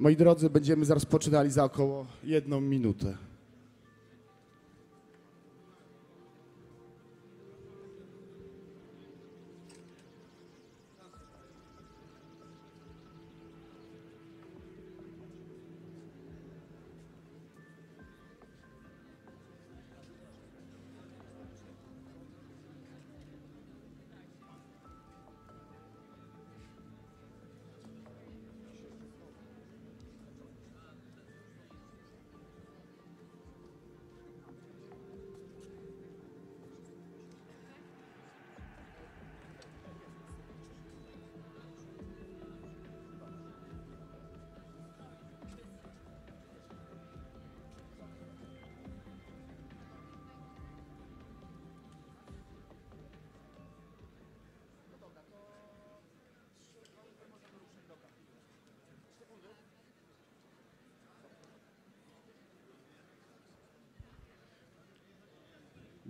Moi drodzy, będziemy rozpoczynali za około jedną minutę.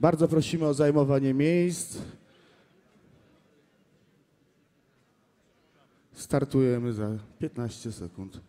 Bardzo prosimy o zajmowanie miejsc. Startujemy za 15 sekund.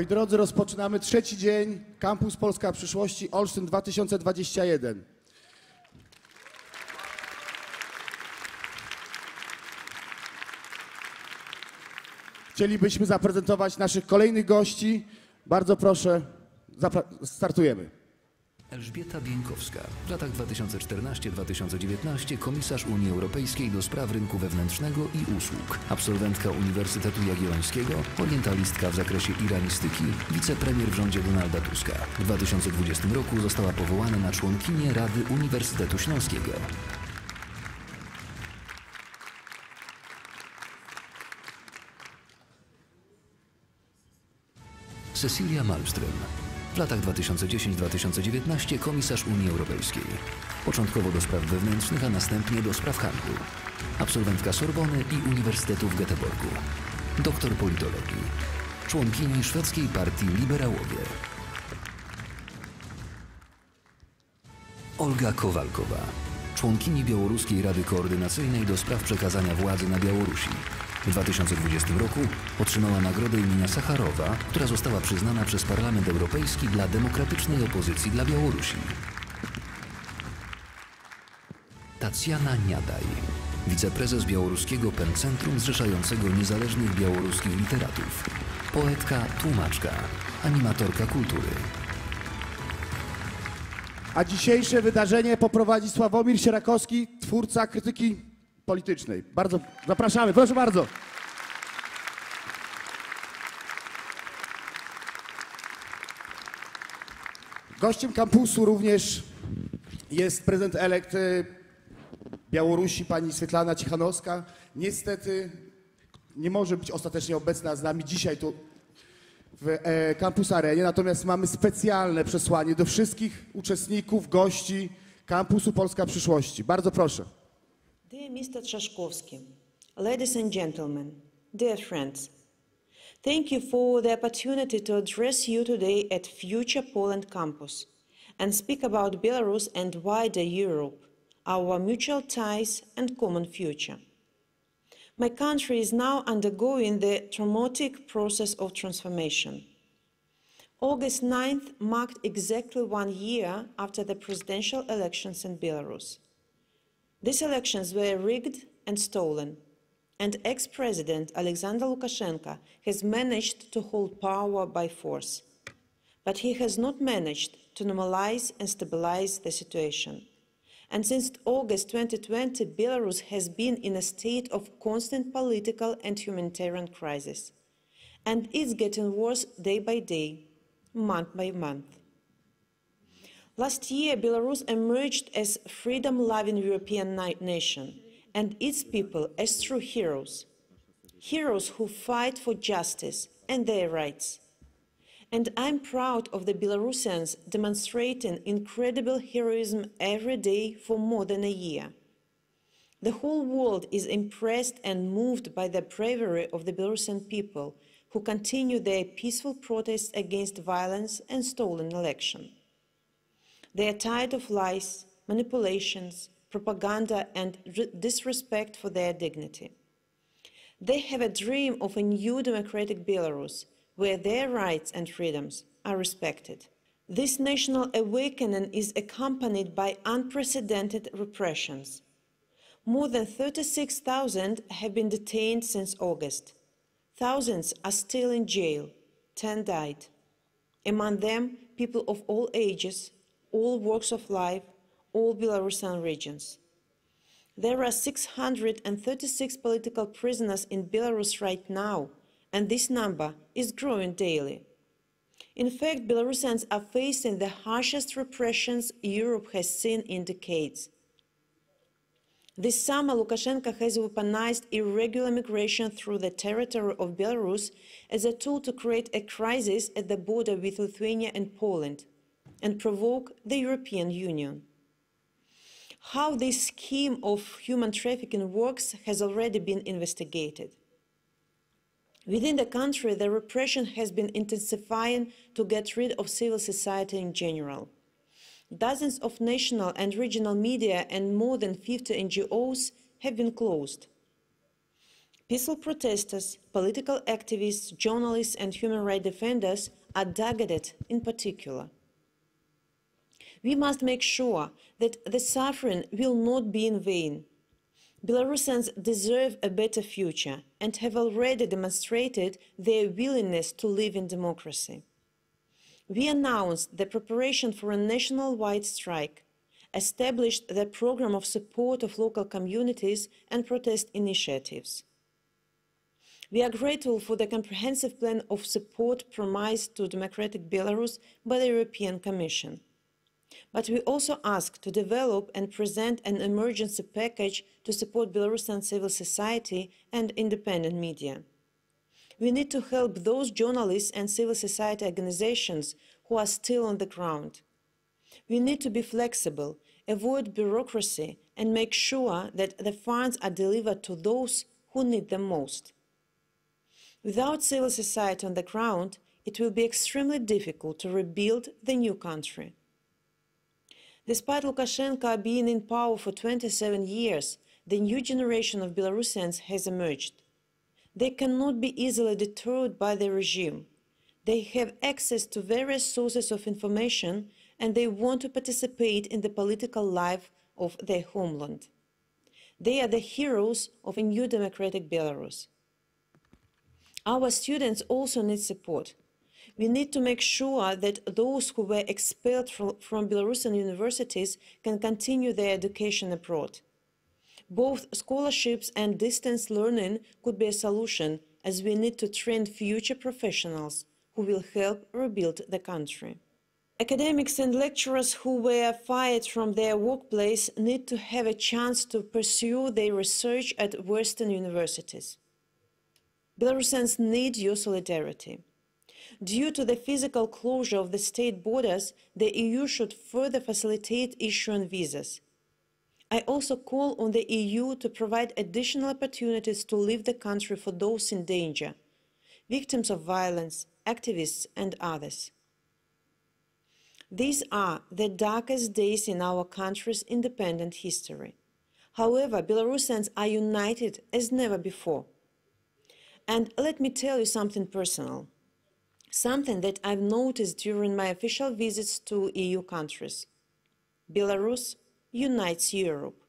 Moi drodzy, rozpoczynamy trzeci dzień Kampus Polska Przyszłości Olsztyn 2021. Chcielibyśmy zaprezentować naszych kolejnych gości. Bardzo proszę, startujemy. Elżbieta Bieńkowska, w latach 2014-2019 komisarz Unii Europejskiej do spraw rynku wewnętrznego i usług, absolwentka Uniwersytetu Jagiellońskiego, orientalistka w zakresie iranistyki, wicepremier w rządzie Donalda Tuska. W 2020 roku została powołana na członkinię Rady Uniwersytetu Śląskiego. Cecilia Malmström. W latach 2010-2019 komisarz Unii Europejskiej. Początkowo do spraw wewnętrznych, a następnie do spraw handlu. Absolwentka Sorbony i Uniwersytetu w Göteborgu. Doktor politologii. Członkini szwedzkiej partii Liberałowie. Olga Kowalkowa. Członkini Białoruskiej Rady Koordynacyjnej do spraw przekazania władzy na Białorusi. W 2020 roku otrzymała nagrodę imienia Sacharowa, która została przyznana przez Parlament Europejski dla demokratycznej opozycji dla Białorusi. Tacjana Niadaj, wiceprezes białoruskiego PEN Centrum zrzeszającego niezależnych białoruskich literatów. Poetka, tłumaczka, animatorka kultury. A dzisiejsze wydarzenie poprowadzi Sławomir Sierakowski, twórca krytyki politycznej. Bardzo zapraszamy, proszę bardzo. Gościem kampusu również jest prezydent elekt e, Białorusi, pani Swietlana Cichanowska. Niestety nie może być ostatecznie obecna z nami dzisiaj tu w e, Campus Arenie, natomiast mamy specjalne przesłanie do wszystkich uczestników, gości Kampusu Polska Przyszłości. Bardzo proszę. Dear Mr. Trzaskowski, ladies and gentlemen, dear friends, thank you for the opportunity to address you today at Future Poland campus and speak about Belarus and wider Europe, our mutual ties and common future. My country is now undergoing the traumatic process of transformation. August 9th marked exactly one year after the presidential elections in Belarus. These elections were rigged and stolen, and ex president Alexander Lukashenko has managed to hold power by force. But he has not managed to normalize and stabilize the situation. And since August 2020, Belarus has been in a state of constant political and humanitarian crisis. And it's getting worse day by day. month by month. Last year, Belarus emerged as a freedom-loving European nation and its people as true heroes. Heroes who fight for justice and their rights. And I'm proud of the Belarusians demonstrating incredible heroism every day for more than a year. The whole world is impressed and moved by the bravery of the Belarusian people who continue their peaceful protests against violence and stolen election. They are tired of lies, manipulations, propaganda, and disrespect for their dignity. They have a dream of a new democratic Belarus where their rights and freedoms are respected. This national awakening is accompanied by unprecedented repressions. More than 36,000 have been detained since August. Thousands are still in jail. Ten died. Among them, people of all ages, all walks of life, all Belarusian regions. There are 636 political prisoners in Belarus right now, and this number is growing daily. In fact, Belarusians are facing the harshest repressions Europe has seen in decades. This summer, Lukashenko has weaponized irregular migration through the territory of Belarus as a tool to create a crisis at the border with Lithuania and Poland and provoke the European Union. How this scheme of human trafficking works has already been investigated. Within the country, the repression has been intensifying to get rid of civil society in general. Dozens of national and regional media and more than 50 NGOs have been closed. Peaceful protesters, political activists, journalists, and human rights defenders are targeted in particular. We must make sure that the suffering will not be in vain. Belarusians deserve a better future and have already demonstrated their willingness to live in democracy. We announced the preparation for a national-wide strike, established the program of support of local communities and protest initiatives. We are grateful for the comprehensive plan of support promised to democratic Belarus by the European Commission. But we also ask to develop and present an emergency package to support Belarusian civil society and independent media. We need to help those journalists and civil society organizations who are still on the ground. We need to be flexible, avoid bureaucracy, and make sure that the funds are delivered to those who need them most. Without civil society on the ground, it will be extremely difficult to rebuild the new country. Despite Lukashenko being in power for 27 years, the new generation of Belarusians has emerged. They cannot be easily deterred by the regime. They have access to various sources of information and they want to participate in the political life of their homeland. They are the heroes of a new democratic Belarus. Our students also need support. We need to make sure that those who were expelled from, from Belarusian universities can continue their education abroad. Both scholarships and distance learning could be a solution as we need to train future professionals who will help rebuild the country. Academics and lecturers who were fired from their workplace need to have a chance to pursue their research at Western universities. Belarusians need your solidarity. Due to the physical closure of the state borders, the EU should further facilitate issuing visas. I also call on the EU to provide additional opportunities to leave the country for those in danger, victims of violence, activists, and others. These are the darkest days in our country's independent history. However, Belarusians are united as never before. And let me tell you something personal, something that I've noticed during my official visits to EU countries. Belarus unites Europe.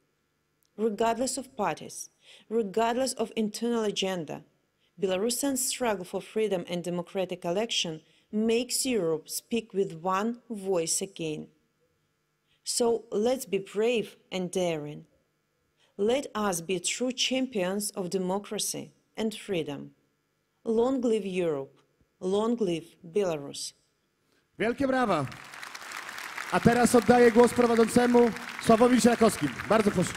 Regardless of parties, regardless of internal agenda, Belarusian struggle for freedom and democratic election makes Europe speak with one voice again. So let's be brave and daring. Let us be true champions of democracy and freedom. Long live Europe. Long live Belarus. Wielkie brawa. A teraz oddaję głos prowadzącemu Sławowi Sierakowskim. Bardzo proszę.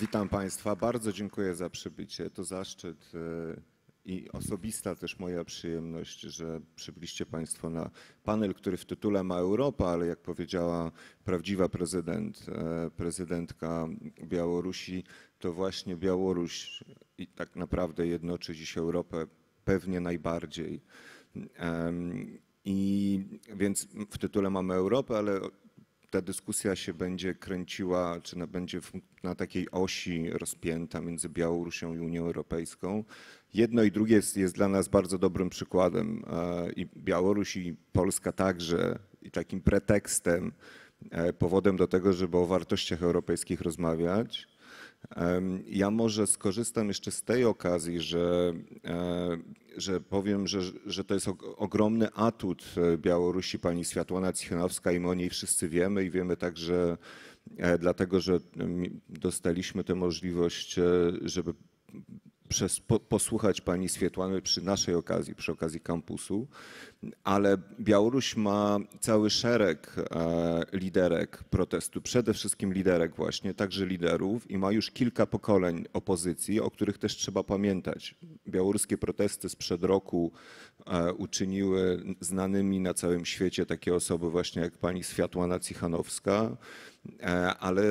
Witam Państwa. Bardzo dziękuję za przybycie. To zaszczyt e, i osobista też moja przyjemność, że przybyliście Państwo na panel, który w tytule ma Europa, ale jak powiedziała prawdziwa prezydent, e, prezydentka Białorusi, to właśnie Białoruś i tak naprawdę jednoczy dziś Europę pewnie najbardziej. I więc w tytule mamy Europę, ale ta dyskusja się będzie kręciła, czy na, będzie na takiej osi rozpięta między Białorusią i Unią Europejską. Jedno i drugie jest, jest dla nas bardzo dobrym przykładem. E, I Białoruś i Polska także, i takim pretekstem, e, powodem do tego, żeby o wartościach europejskich rozmawiać. Ja może skorzystam jeszcze z tej okazji, że, e, że powiem, że, że to jest og- ogromny atut Białorusi pani Światłana Cichanowska i my o niej wszyscy wiemy i wiemy także dlatego, że dostaliśmy tę możliwość, żeby przez, po, posłuchać pani Swietłany przy naszej okazji, przy okazji kampusu, ale Białoruś ma cały szereg e, liderek protestu, przede wszystkim liderek właśnie, także liderów i ma już kilka pokoleń opozycji, o których też trzeba pamiętać. Białoruskie protesty sprzed roku e, uczyniły znanymi na całym świecie takie osoby właśnie jak pani Światłana Cichanowska, ale,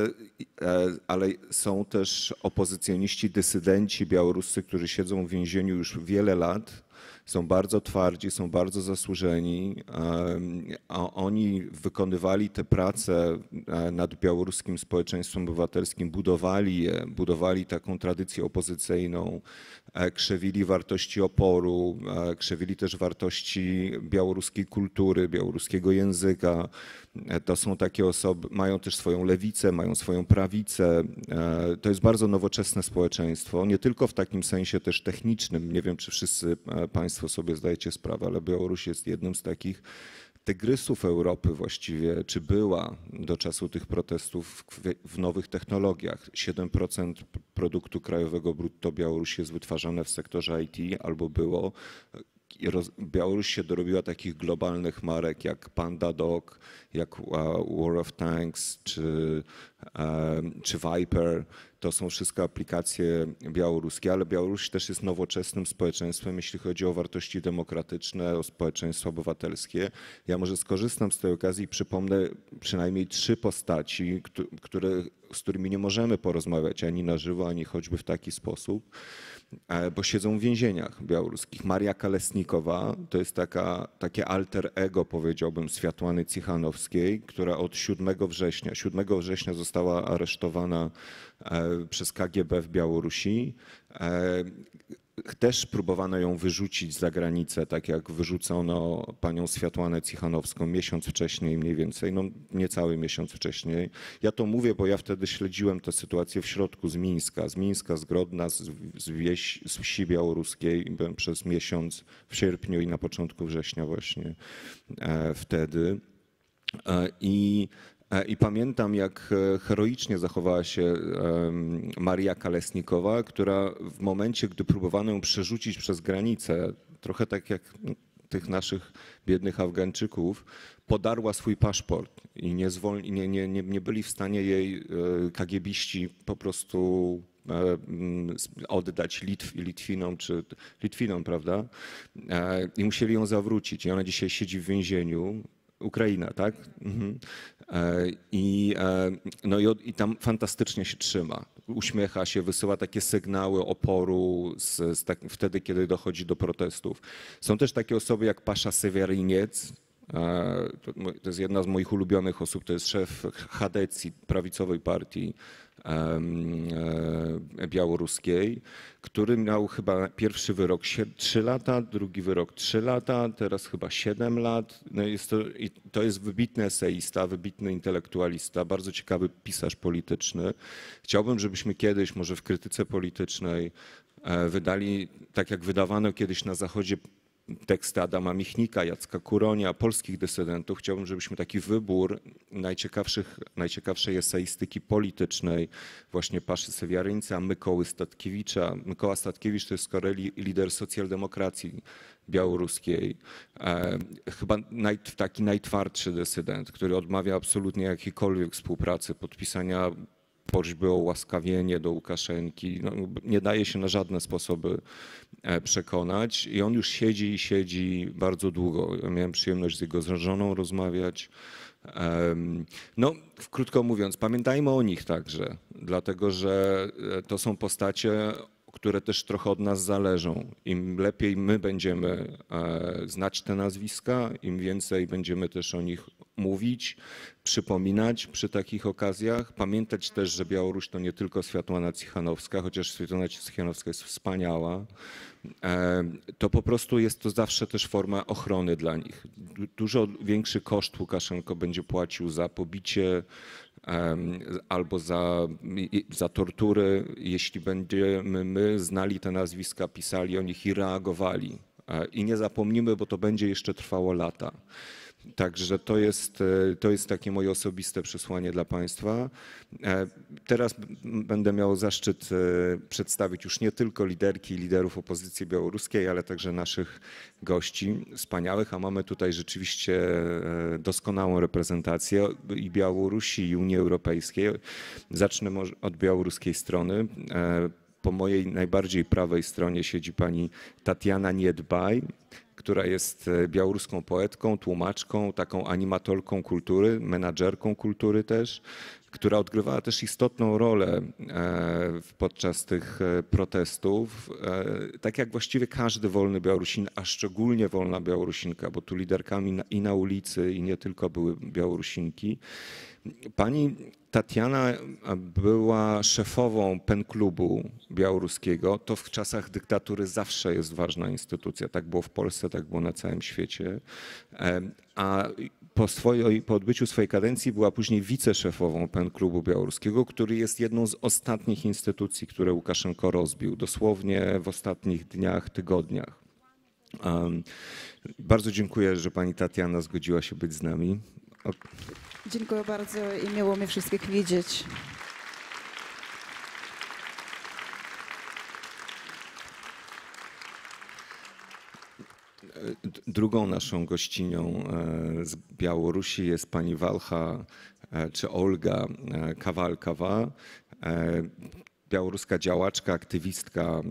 e, ale są też opozycjoniści, dysydenci białoruscy, którzy siedzą w więzieniu już wiele lat. Są bardzo twardzi, są bardzo zasłużeni, em, a oni wykonywali te prace e, nad białoruskim społeczeństwem obywatelskim, budowali je, budowali taką tradycję opozycyjną, e, krzewili wartości oporu, e, krzewili też wartości białoruskiej kultury, białoruskiego języka. E, To są takie osoby, mają też swoją lewicę, mają swoją prawicę. E, To jest bardzo nowoczesne społeczeństwo, nie tylko w takim sensie też technicznym. Nie wiem, czy wszyscy e, Państwo sobie zdajecie sprawę, ale Białoruś jest jednym z takich tygrysów Europy właściwie, czy była do czasu tych protestów w, nowych technologiach. 7% produktu krajowego brutto Białorusi jest wytwarzane w sektorze IT albo było. Białoruś się dorobiła takich globalnych marek jak PandaDoc, jak uh, War of Tanks czy, um, czy Viper. To są wszystko aplikacje białoruskie, ale Białoruś też jest nowoczesnym społeczeństwem, jeśli chodzi o wartości demokratyczne, o społeczeństwo obywatelskie. Ja może skorzystam z tej okazji i przypomnę przynajmniej trzy postaci, któ- które, z którymi nie możemy porozmawiać ani na żywo, ani choćby w taki sposób e, bo siedzą w więzieniach białoruskich. Maria Kalesnikowa to jest taka, takie alter ego, powiedziałbym, Światłany Cichanowskiej, która od 7 września, 7 września została aresztowana e, przez KGB w Białorusi. Też próbowano ją wyrzucić za granicę, tak jak wyrzucono panią Światłanę Cichanowską miesiąc wcześniej mniej więcej, no niecały miesiąc wcześniej. Ja to mówię, bo ja wtedy śledziłem tę sytuację w środku z Mińska, z Mińska, z Grodna, z, z, wieś, z wsi białoruskiej. Byłem przez miesiąc w sierpniu i na początku września właśnie e, wtedy. E, I, I pamiętam, jak e, heroicznie zachowała się Maria Kalesnikowa, która w momencie, gdy próbowano ją przerzucić przez granicę, trochę tak jak tych naszych biednych Afgańczyków, podarła swój paszport i nie, nie, nie, nie, nie byli w stanie jej e, kagiebiści po prostu e, oddać Litw, Litwinom, czy Litwinom, prawda? E, I musieli ją zawrócić. I ona dzisiaj siedzi w więzieniu. Ukraina, tak? Mhm. E, I, e, no i, i tam fantastycznie się trzyma. Uśmiecha się, wysyła takie sygnały oporu z, z tak, wtedy, kiedy dochodzi do protestów. Są też takie osoby jak Pasza Seweriniec, E, To jest jedna z moich ulubionych osób, to jest szef Hadecji, prawicowej partii białoruskiej, który miał chyba pierwszy wyrok 3 lata, drugi wyrok 3 lata, teraz chyba 7 lat. No jest to, to jest wybitny eseista, wybitny intelektualista, bardzo ciekawy pisarz polityczny. Chciałbym, żebyśmy kiedyś, może w krytyce politycznej, e, wydali, tak jak wydawano kiedyś na Zachodzie teksty Adama Michnika, Jacka Kuronia, polskich dysydentów. Chciałbym, żebyśmy taki wybór najciekawszych, najciekawszej eseistyki politycznej, właśnie Paszy Sewiaryńca, Mykoły Statkiewicza. Mykoła Statkiewicz to jest z kolei lider socjaldemokracji białoruskiej. E, chyba naj, taki najtwardszy dysydent, który odmawia absolutnie jakiejkolwiek współpracy, podpisania prośby o łaskawienie do Łukaszenki. No, nie daje się na żadne sposoby przekonać i on już siedzi i siedzi bardzo długo. Ja miałem przyjemność z jego żoną rozmawiać. No, krótko mówiąc, pamiętajmy o nich także, dlatego że e, to są postacie, które też trochę od nas zależą. Im lepiej my będziemy e, znać te nazwiska, im więcej będziemy też o nich mówić, przypominać przy takich okazjach. Pamiętać też, że Białoruś to nie tylko Światłana Cichanowska, chociaż Światłana Cichanowska jest wspaniała. E, To po prostu jest to zawsze też forma ochrony dla nich. Du- Dużo większy koszt Łukaszenko będzie płacił za pobicie albo za, za tortury, jeśli będziemy my znali te nazwiska, pisali o nich i reagowali. E, I nie zapomnimy, bo to będzie jeszcze trwało lata. Także to jest, e, to jest takie moje osobiste przesłanie dla Państwa. E, Teraz będę miał zaszczyt e, przedstawić już nie tylko liderki i liderów opozycji białoruskiej, ale także naszych gości wspaniałych, a mamy tutaj rzeczywiście doskonałą reprezentację i Białorusi, i Unii Europejskiej. Zacznę od białoruskiej strony. Po mojej najbardziej prawej stronie siedzi pani Tatiana Niedbaj, która jest e, białoruską poetką, tłumaczką, taką animatorką kultury, menadżerką kultury też, która odgrywała też istotną rolę e, podczas tych e, protestów, tak jak właściwie każdy wolny Białorusin, a szczególnie wolna Białorusinka, bo tu liderkami i na ulicy, i nie tylko były Białorusinki. Pani Tatiana była szefową PEN klubu białoruskiego. To w czasach dyktatury zawsze jest ważna instytucja. Tak było w Polsce, tak było na całym świecie. A po, swojej, po odbyciu swojej kadencji była później wiceszefową PEN klubu białoruskiego, który jest jedną z ostatnich instytucji, które Łukaszenko rozbił, dosłownie w ostatnich dniach, tygodniach. Bardzo dziękuję, że pani Tatiana zgodziła się być z nami. Dziękuję bardzo i miło mi wszystkich widzieć. Drugą naszą gościnią e, z Białorusi jest pani Walcha e, czy Olga e, Kawalkawa, białoruska działaczka, aktywistka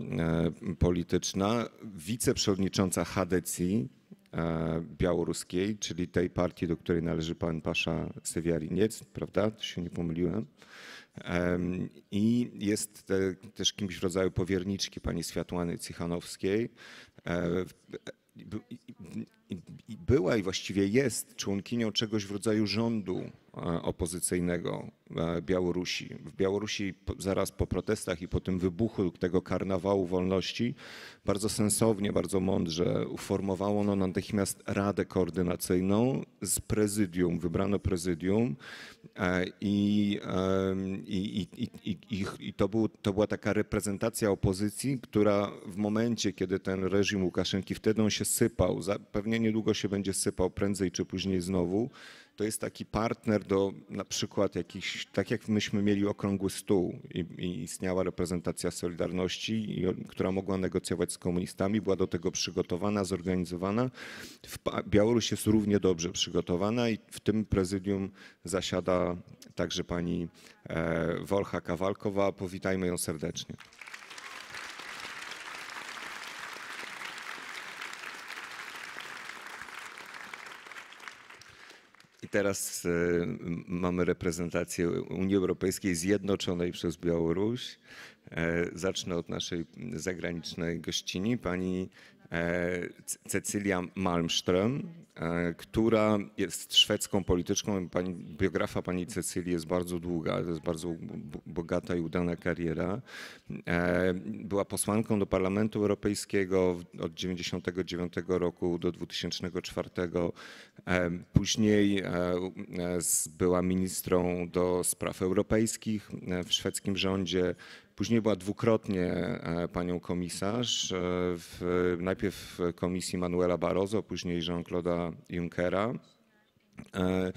polityczna, wiceprzewodnicząca HDC białoruskiej, czyli tej partii, do której należy pan Pasza Sewiariniec, prawda? To się nie pomyliłem. Em, I jest e, też kimś w rodzaju powierniczki pani Światłany Cichanowskiej. E, i- była i właściwie jest członkinią czegoś w rodzaju rządu e, opozycyjnego e, Białorusi. W Białorusi zaraz po protestach i po tym wybuchu tego karnawału wolności bardzo sensownie, bardzo mądrze uformowało ono natychmiast Radę Koordynacyjną z prezydium, wybrano prezydium e, i, i, i, i, i, to, był, to była taka reprezentacja opozycji, która w momencie, kiedy ten reżim Łukaszenki, wtedy on się sypał, za- niedługo się będzie sypał, prędzej czy później znowu, to jest taki partner do na przykład jakichś, tak jak myśmy mieli okrągły stół i, i istniała reprezentacja Solidarności, i, która mogła negocjować z komunistami, była do tego przygotowana, zorganizowana. W, Białoruś jest równie dobrze przygotowana i w tym prezydium zasiada także pani e, Wolcha Kawalkowa. Powitajmy ją serdecznie. Teraz e, mamy reprezentację Unii Europejskiej zjednoczonej przez Białoruś. E, Zacznę od naszej zagranicznej gościni, pani e, Cecylia Malmström, która jest szwedzką polityczką. Pani, biografa pani Cecylii jest bardzo długa, to jest bardzo bogata i udana kariera. E, Była posłanką do Parlamentu Europejskiego od 1999 roku do 2004. E, Później e, e, była ministrą do spraw europejskich e, w szwedzkim rządzie. Później była dwukrotnie e, panią komisarz. e, W, najpierw w komisji Manuela Barroso, później Jean-Claude'a Junckera. E,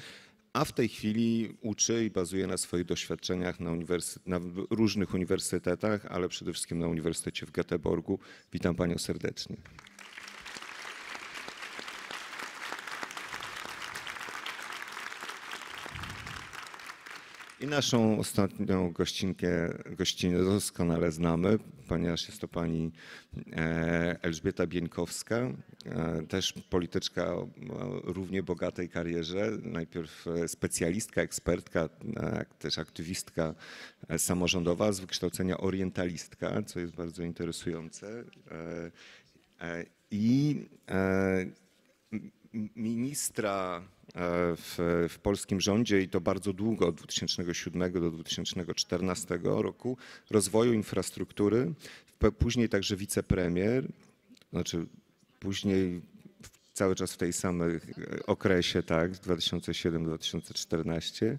A w tej chwili uczy i bazuje na swoich doświadczeniach na, uniwersy- na różnych uniwersytetach, ale przede wszystkim na Uniwersytecie w Göteborgu. Witam panią serdecznie. I naszą ostatnią gościnkę, gościnę doskonale znamy, ponieważ jest to pani e, Elżbieta Bieńkowska, e, też polityczka o równie bogatej karierze. Najpierw e, specjalistka, ekspertka, też aktywistka samorządowa, z wykształcenia orientalistka, co jest bardzo interesujące. I ministra e, w, w polskim rządzie i to bardzo długo, od 2007 do 2014 roku, rozwoju infrastruktury, później także wicepremier, znaczy później cały czas w tej samej e, okresie, tak, 2007-2014.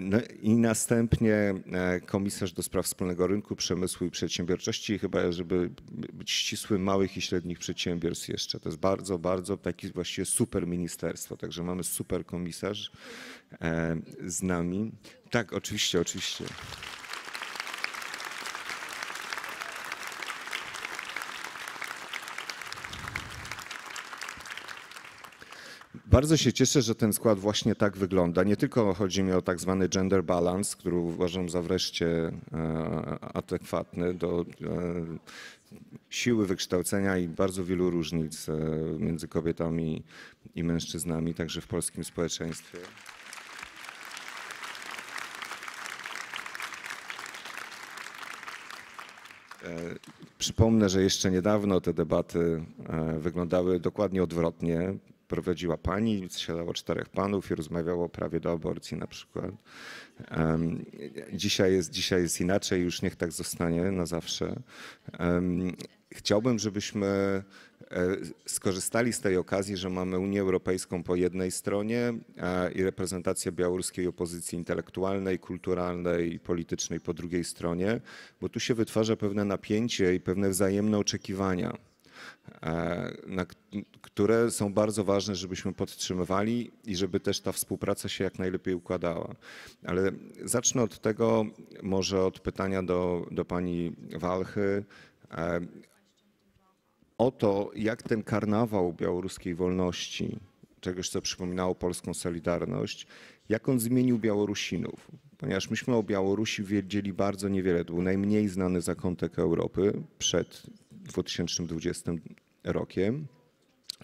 No, I następnie e, komisarz do spraw wspólnego rynku, przemysłu i przedsiębiorczości, chyba żeby być ścisłym małych i średnich przedsiębiorstw jeszcze. To jest bardzo, bardzo taki właściwie super ministerstwo, także mamy super komisarz e, z nami. Tak, oczywiście, oczywiście. Bardzo się cieszę, że ten skład właśnie tak wygląda. Nie tylko chodzi mi o tak zwany gender balance, który uważam za wreszcie e, adekwatny do e, siły wykształcenia i bardzo wielu różnic e, między kobietami i mężczyznami, także w polskim społeczeństwie. Przypomnę, że jeszcze niedawno te debaty wyglądały dokładnie odwrotnie. Prowadziła pani, siadało czterech panów i rozmawiało prawie do aborcji na przykład. Em, Dzisiaj jest, dzisiaj jest inaczej, już niech tak zostanie na zawsze. Em, Chciałbym, żebyśmy e, skorzystali z tej okazji, że mamy Unię Europejską po jednej stronie e, i reprezentację białoruskiej opozycji intelektualnej, kulturalnej i politycznej po drugiej stronie, bo tu się wytwarza pewne napięcie i pewne wzajemne oczekiwania na, k- które są bardzo ważne, żebyśmy podtrzymywali i żeby też ta współpraca się jak najlepiej układała. Ale zacznę od tego, może od pytania do, do pani Walchy. E, O to, jak ten karnawał białoruskiej wolności, czegoś co przypominało polską Solidarność, jak on zmienił Białorusinów. Ponieważ myśmy o Białorusi wiedzieli bardzo niewiele. To był najmniej znany zakątek Europy przed 2020 rokiem.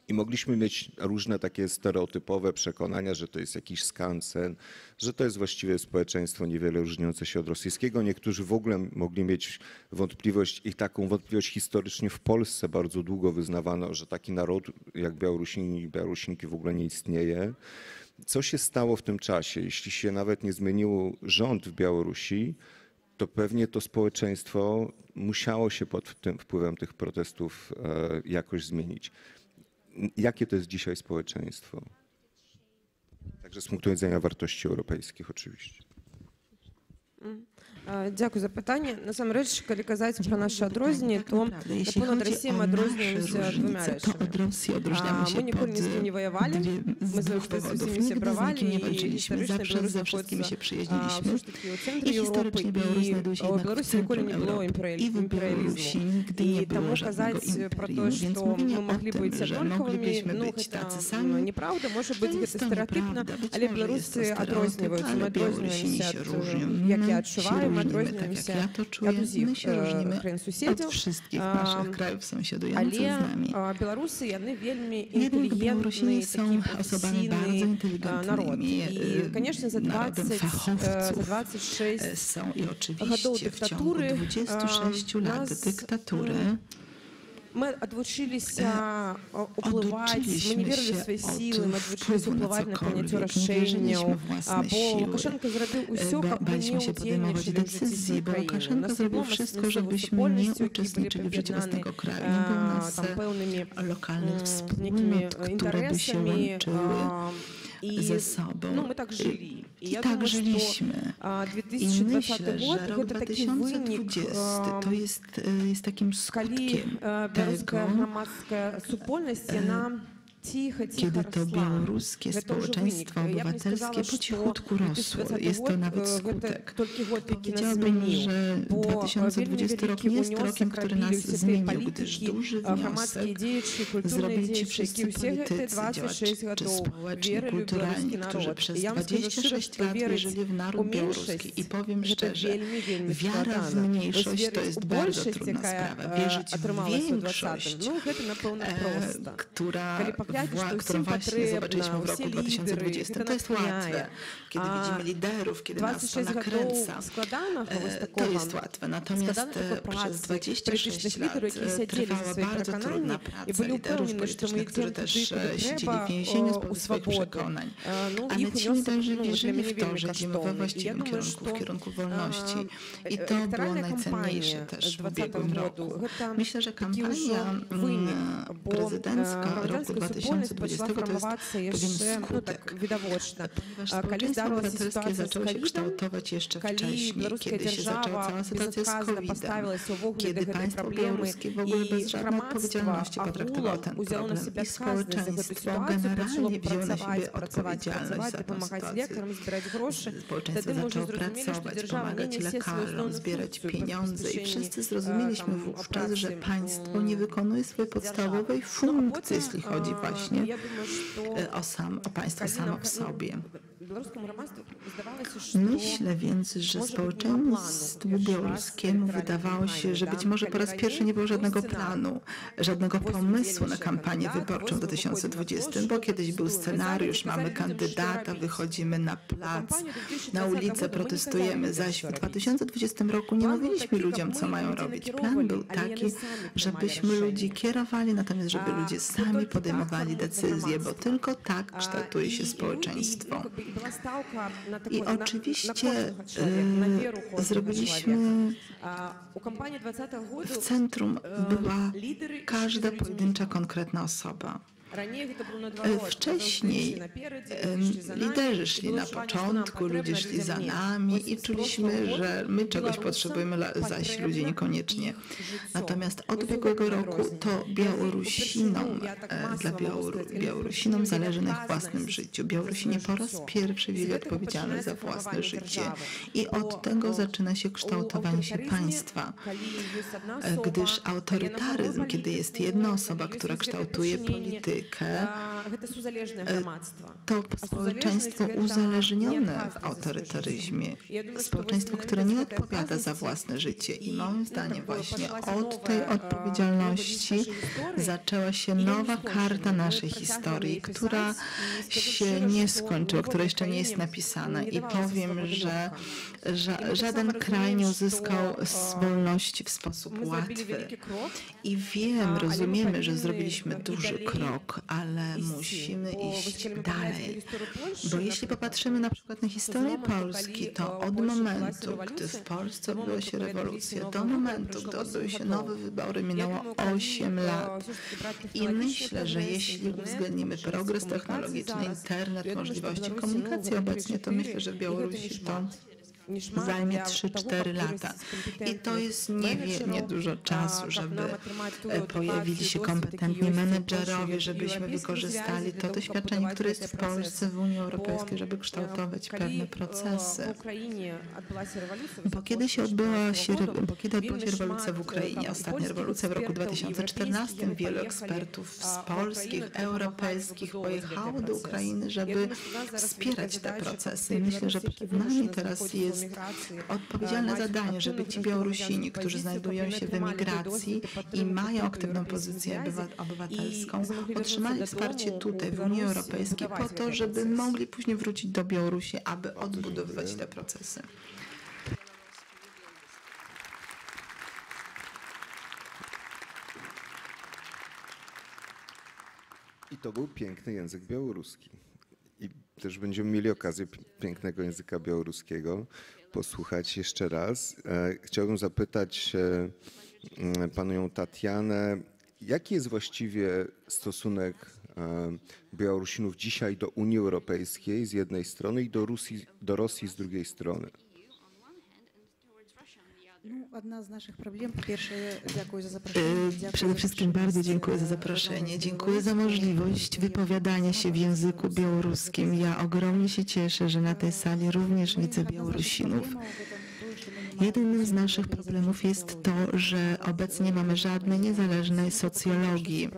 I mogliśmy mieć różne takie stereotypowe przekonania, że to jest jakiś skansen, że to jest właściwie społeczeństwo niewiele różniące się od rosyjskiego. Niektórzy w ogóle mogli mieć wątpliwość i taką wątpliwość historycznie w Polsce bardzo długo wyznawano, że taki naród jak Białorusini i Białorusinki w ogóle nie istnieje. Co się stało w tym czasie? Jeśli się nawet nie zmienił rząd w Białorusi, to pewnie to społeczeństwo musiało się pod tym wpływem tych protestów e, jakoś zmienić. Jakie to jest dzisiaj społeczeństwo? Także z punktu widzenia wartości europejskich oczywiście. А, Дякую за питання. Насамрэч, калі казаць пра нашы адрозненні, tak то naprawdę, jeśli понад chodzi Расіем o адрозніваемся nasze двумя różnice, to рэчамі. od Rosji odróżniamy А, się Мы ніколі ні з pod кім не ваявалі. dwie, Мы z dwóch завжди з powodów. усімі Nigdy z сябравалі nikim nie і walczyliśmy, гістарычна zawsze Беларусь ze wszystkimi się знаходзіцца przyjaźnіліśmy. все ж таки у I цэнтры Еўропы historycznie Białoruś znajduje się і ў jednak w Беларусі ніколі centrum не было Europy. імперыяль- I w Białorusi імперыялізму. nigdy І nie таму było żadnego казаць про imperium, то, więc што mówienie мы o маглі tym, быць że аднолькавымі, moglibyśmy ну być гэта tacy м, sami, неправда, можа to быць jest гэта to стэеатыпна, nieprawda. Być але może jest to беларусы stereotyp, адрозніваюцца, мы ale Białorusini адрозніваемся się ад różnią. як я My адчуваю, мы się różnimy, tak jak ja to czuję. My się różnimy. od wszystkich naszych krajów sąsiadujących z nami. Jednak Białorusini są osobami bardzo inteligentnymi, e, narodem fachowców e, są i oczywiście w ciągu 26 lat dyktatury. мы адвучыліся уплываць мы Oduczyliśmy не верылі się свае od сілы мы адвучыліся wpływu na уплываць на прыняццё cokolwiek, nie wierzyliśmy рашэнняў w własne бо siły. лукашенко зрабіў усё Ba- каб мы не baliśmy się podejmować ўдзельнічалі ў жыцці decyzji, сваёй bo краіны У Łukaszenko нас не zrobił было wszystko, мясцовай żebyśmy nie супольнасці, які былі uczestniczyli w życiu аб'яднаны, własnego kraju. Nie było а, nas там пэўнымі lokalnych некімі wspólnot, które by się інтарэсамі łączyły а, і ze sobą. ну мы так жылі И I я tak думаю, что żyliśmy. а, I 2020 myślę, год że rok это такий виник 2020 to jest, e, jest takim коли skutkiem е, білоруська tego, kiedy to białoruskie społeczeństwo obywatelskie po cichutku rosło. Jest to nawet skutek. Powiedziałabym, że 2020 rok jest rokiem, który nas zmienił, gdyż duży wniosek zrobili ci wszyscy politycy, działacze społeczni, kulturalni, którzy przez 26 lat wierzyli w naród białoruski. I powiem szczerze, wiara w mniejszość to jest bardzo trudna sprawa. Wierzyć w większość, e, która władz, którą właśnie zobaczyliśmy w roku 2020. To jest łatwe, kiedy widzimy liderów, kiedy nas to nakręca. To e, jest łatwe. Natomiast e, przez 26 lat e, trwała bardzo trudna praca liderów politycznych, którzy też siedzieli w więzieniu z powodu swoich przekonań. Ale ci liderzy wierzyli w to, że idziemy we właściwym kierunku, w kierunku wolności. I to było najcenniejsze też w ubiegłym roku. Myślę, że kampania prezydencka roku 2020 2020 to jest pewien skutek, no, ponieważ społeczeństwo obywatelskie zaczęło się kształtować jeszcze wcześniej, kiedy się zaczęła cała sytuacja z COVID-em, kiedy państwo białoruskie w ogóle bez żadnej odpowiedzialności potraktowało ten problem. I społeczeństwo generalnie wzięło na siebie odpowiedzialność za tę sytuację. Społeczeństwo zaczęło pracować, pomagać lekarzom, zbierać pieniądze. I wszyscy zrozumieliśmy wówczas, że państwo nie wykonuje swojej podstawowej funkcji, jeśli chodzi właśnie właśnie y, o sam, o państwo samo w sobie. Myślę więc, że społeczeństwu białoruskiemu wydawało się, że być może po raz pierwszy nie było żadnego planu, żadnego pomysłu na kampanię wyborczą w 2020, bo kiedyś był scenariusz, mamy kandydata, wychodzimy na plac, na ulicę, protestujemy, zaś w 2020 roku nie mówiliśmy ludziom, co mają robić. Plan był taki, żebyśmy ludzi kierowali, natomiast żeby ludzie sami podejmowali decyzje, bo tylko tak kształtuje się społeczeństwo. I oczywiście e, zrobiliśmy w centrum była każda pojedyncza konkretna osoba. Wcześniej liderzy szli na początku, ludzie szli za nami i czuliśmy, że my czegoś potrzebujemy, zaś ludzie niekoniecznie. Natomiast od ubiegłego roku to Białorusinom, dla Białoru, Białorusinom zależy na ich własnym życiu. Białorusini po raz pierwszy wzięli odpowiedzialność za własne życie i od tego zaczyna się kształtowanie się państwa. Gdyż autorytaryzm, kiedy jest jedna osoba, która kształtuje politykę, to społeczeństwo uzależnione w autorytaryzmie, społeczeństwo, które nie odpowiada za własne życie. I moim zdaniem właśnie od tej odpowiedzialności zaczęła się nowa karta naszej historii, która się nie skończyła, która jeszcze nie jest napisana. I powiem, że ża żaden kraj nie uzyskał wolności w sposób łatwy. I wiem, rozumiemy, że zrobiliśmy duży krok, ale musimy iść dalej. Bo jeśli popatrzymy na przykład na historię Polski, to od momentu, gdy w Polsce odbyła się rewolucja, do momentu, gdy odbyły się nowe wybory, minęło 8 lat. I myślę, że jeśli uwzględnimy progres technologiczny, internet, możliwości komunikacji obecnie, to myślę, że w Białorusi to zajmie 3-4 lata. I to jest niewiernie dużo czasu, żeby e, pojawili się kompetentni menedżerowie, żebyśmy wykorzystali to doświadczenie, które jest w Polsce, w Unii Europejskiej, żeby kształtować pewne procesy. Bo kiedy się odbyła się, bo kiedy odbyła się rewolucja w Ukrainie, ostatnia rewolucja w roku 2014, wielu ekspertów z polskich, europejskich pojechało do Ukrainy, żeby wspierać te procesy. Myślę, że przed nami teraz jest odpowiedzialne zadanie, żeby ci Białorusini, którzy znajdują się w emigracji i mają aktywną pozycję obywa- obywatelską, otrzymali wsparcie tutaj w Unii Europejskiej po to, żeby mogli później wrócić do Białorusi, aby odbudowywać te procesy. I to był piękny język białoruski. Też będziemy mieli okazję pi- pięknego języka białoruskiego posłuchać jeszcze raz. E, Chciałbym zapytać e, m, panią Tatianę, jaki jest właściwie stosunek e, Białorusinów dzisiaj do Unii Europejskiej z jednej strony i do Rosji, do Rosji z drugiej strony? No, e, wszystkim bardzo dziękuję za zaproszenie. Dziękuję za możliwość wypowiadania się w języku białoruskim. Ja ogromnie się cieszę, że na tej sali również widzę Białorusinów. Jednym z naszych problemów jest to, że obecnie mamy żadnej niezależnej socjologii.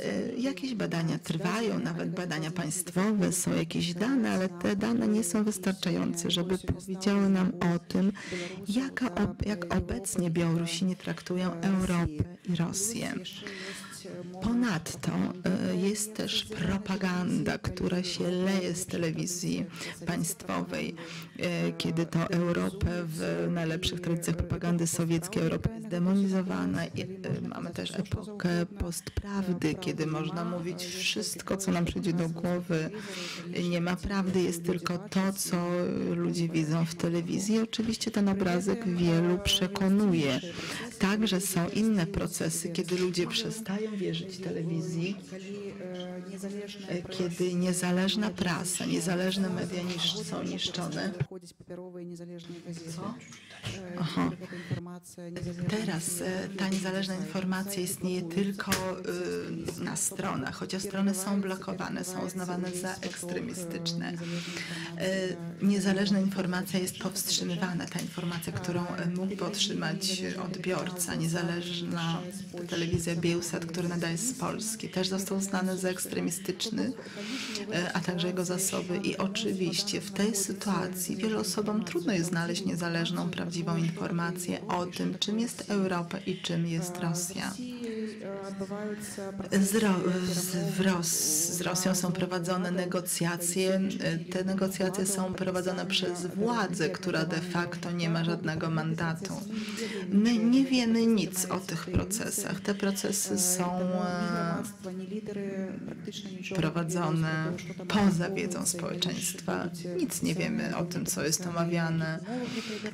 E, Jakieś badania trwają, nawet badania państwowe, są jakieś dane, ale te dane nie są wystarczające, żeby powiedziały nam o tym, jaka, jak obecnie Białorusini traktują Europę i Rosję. Ponadto e, jest też propaganda, która się leje z telewizji państwowej, e, kiedy to Europę w najlepszych tradycjach propagandy sowieckiej Europa jest demonizowana. E, Mamy też epokę postprawdy, kiedy można mówić wszystko, co nam przyjdzie do głowy. Nie ma prawdy, jest tylko to, co ludzie widzą w telewizji. Oczywiście ten obrazek wielu przekonuje. Także są inne procesy, kiedy ludzie przestają wierzyć telewizji, e, kiedy niezależna prasa, niezależne media niż, są niszczone. Teraz e, ta e, niezależna informacja e, istnieje tylko na stronach, chociaż strony są blokowane, są uznawane za ekstremistyczne. Niezależna informacja jest powstrzymywana, ta informacja, którą mógłby otrzymać odbiorca, niezależna telewizja Bielsat, który nadaje z Polski, też został uznany za ekstremistyczny, a także jego zasoby. I oczywiście w tej sytuacji wielu osobom trudno jest znaleźć niezależną prawdę prawdziwą informację o tym, czym jest Europa i czym jest Rosja. Z, Ro- z, Ros, z Rosją są prowadzone negocjacje. Te negocjacje są prowadzone przez władzę, która de facto nie ma żadnego mandatu. My nie wiemy nic o tych procesach. Te procesy są e, prowadzone poza wiedzą społeczeństwa. Nic nie wiemy o tym, co jest omawiane.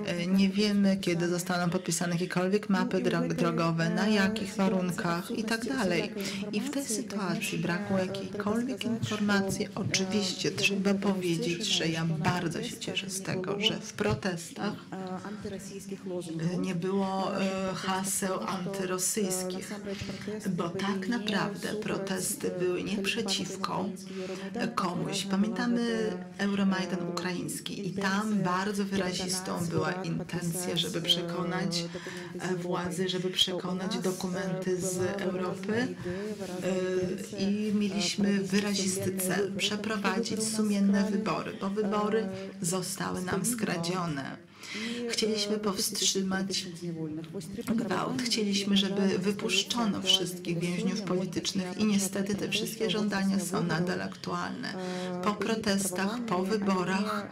E, nie wiemy, kiedy zostaną podpisane jakiekolwiek mapy drog drogowe, na jakich warunkach i tak dalej. I w tej sytuacji braku jakiejkolwiek informacji, oczywiście trzeba powiedzieć, że ja bardzo się cieszę z tego, że w protestach nie było e, haseł antyrosyjskich, bo tak naprawdę protesty były nie przeciwko komuś. Pamiętamy Euromajdan ukraiński i tam bardzo wyrazistą była intencja, żeby przekonać e, władzy, żeby przekonać dokumenty z Europy e, i mieliśmy wyrazisty cel przeprowadzić sumienne wybory, bo wybory zostały nam skradzione. Chcieliśmy powstrzymać gwałt. Chcieliśmy, żeby wypuszczono wszystkich więźniów politycznych i niestety te wszystkie żądania są nadal aktualne. Po protestach, po wyborach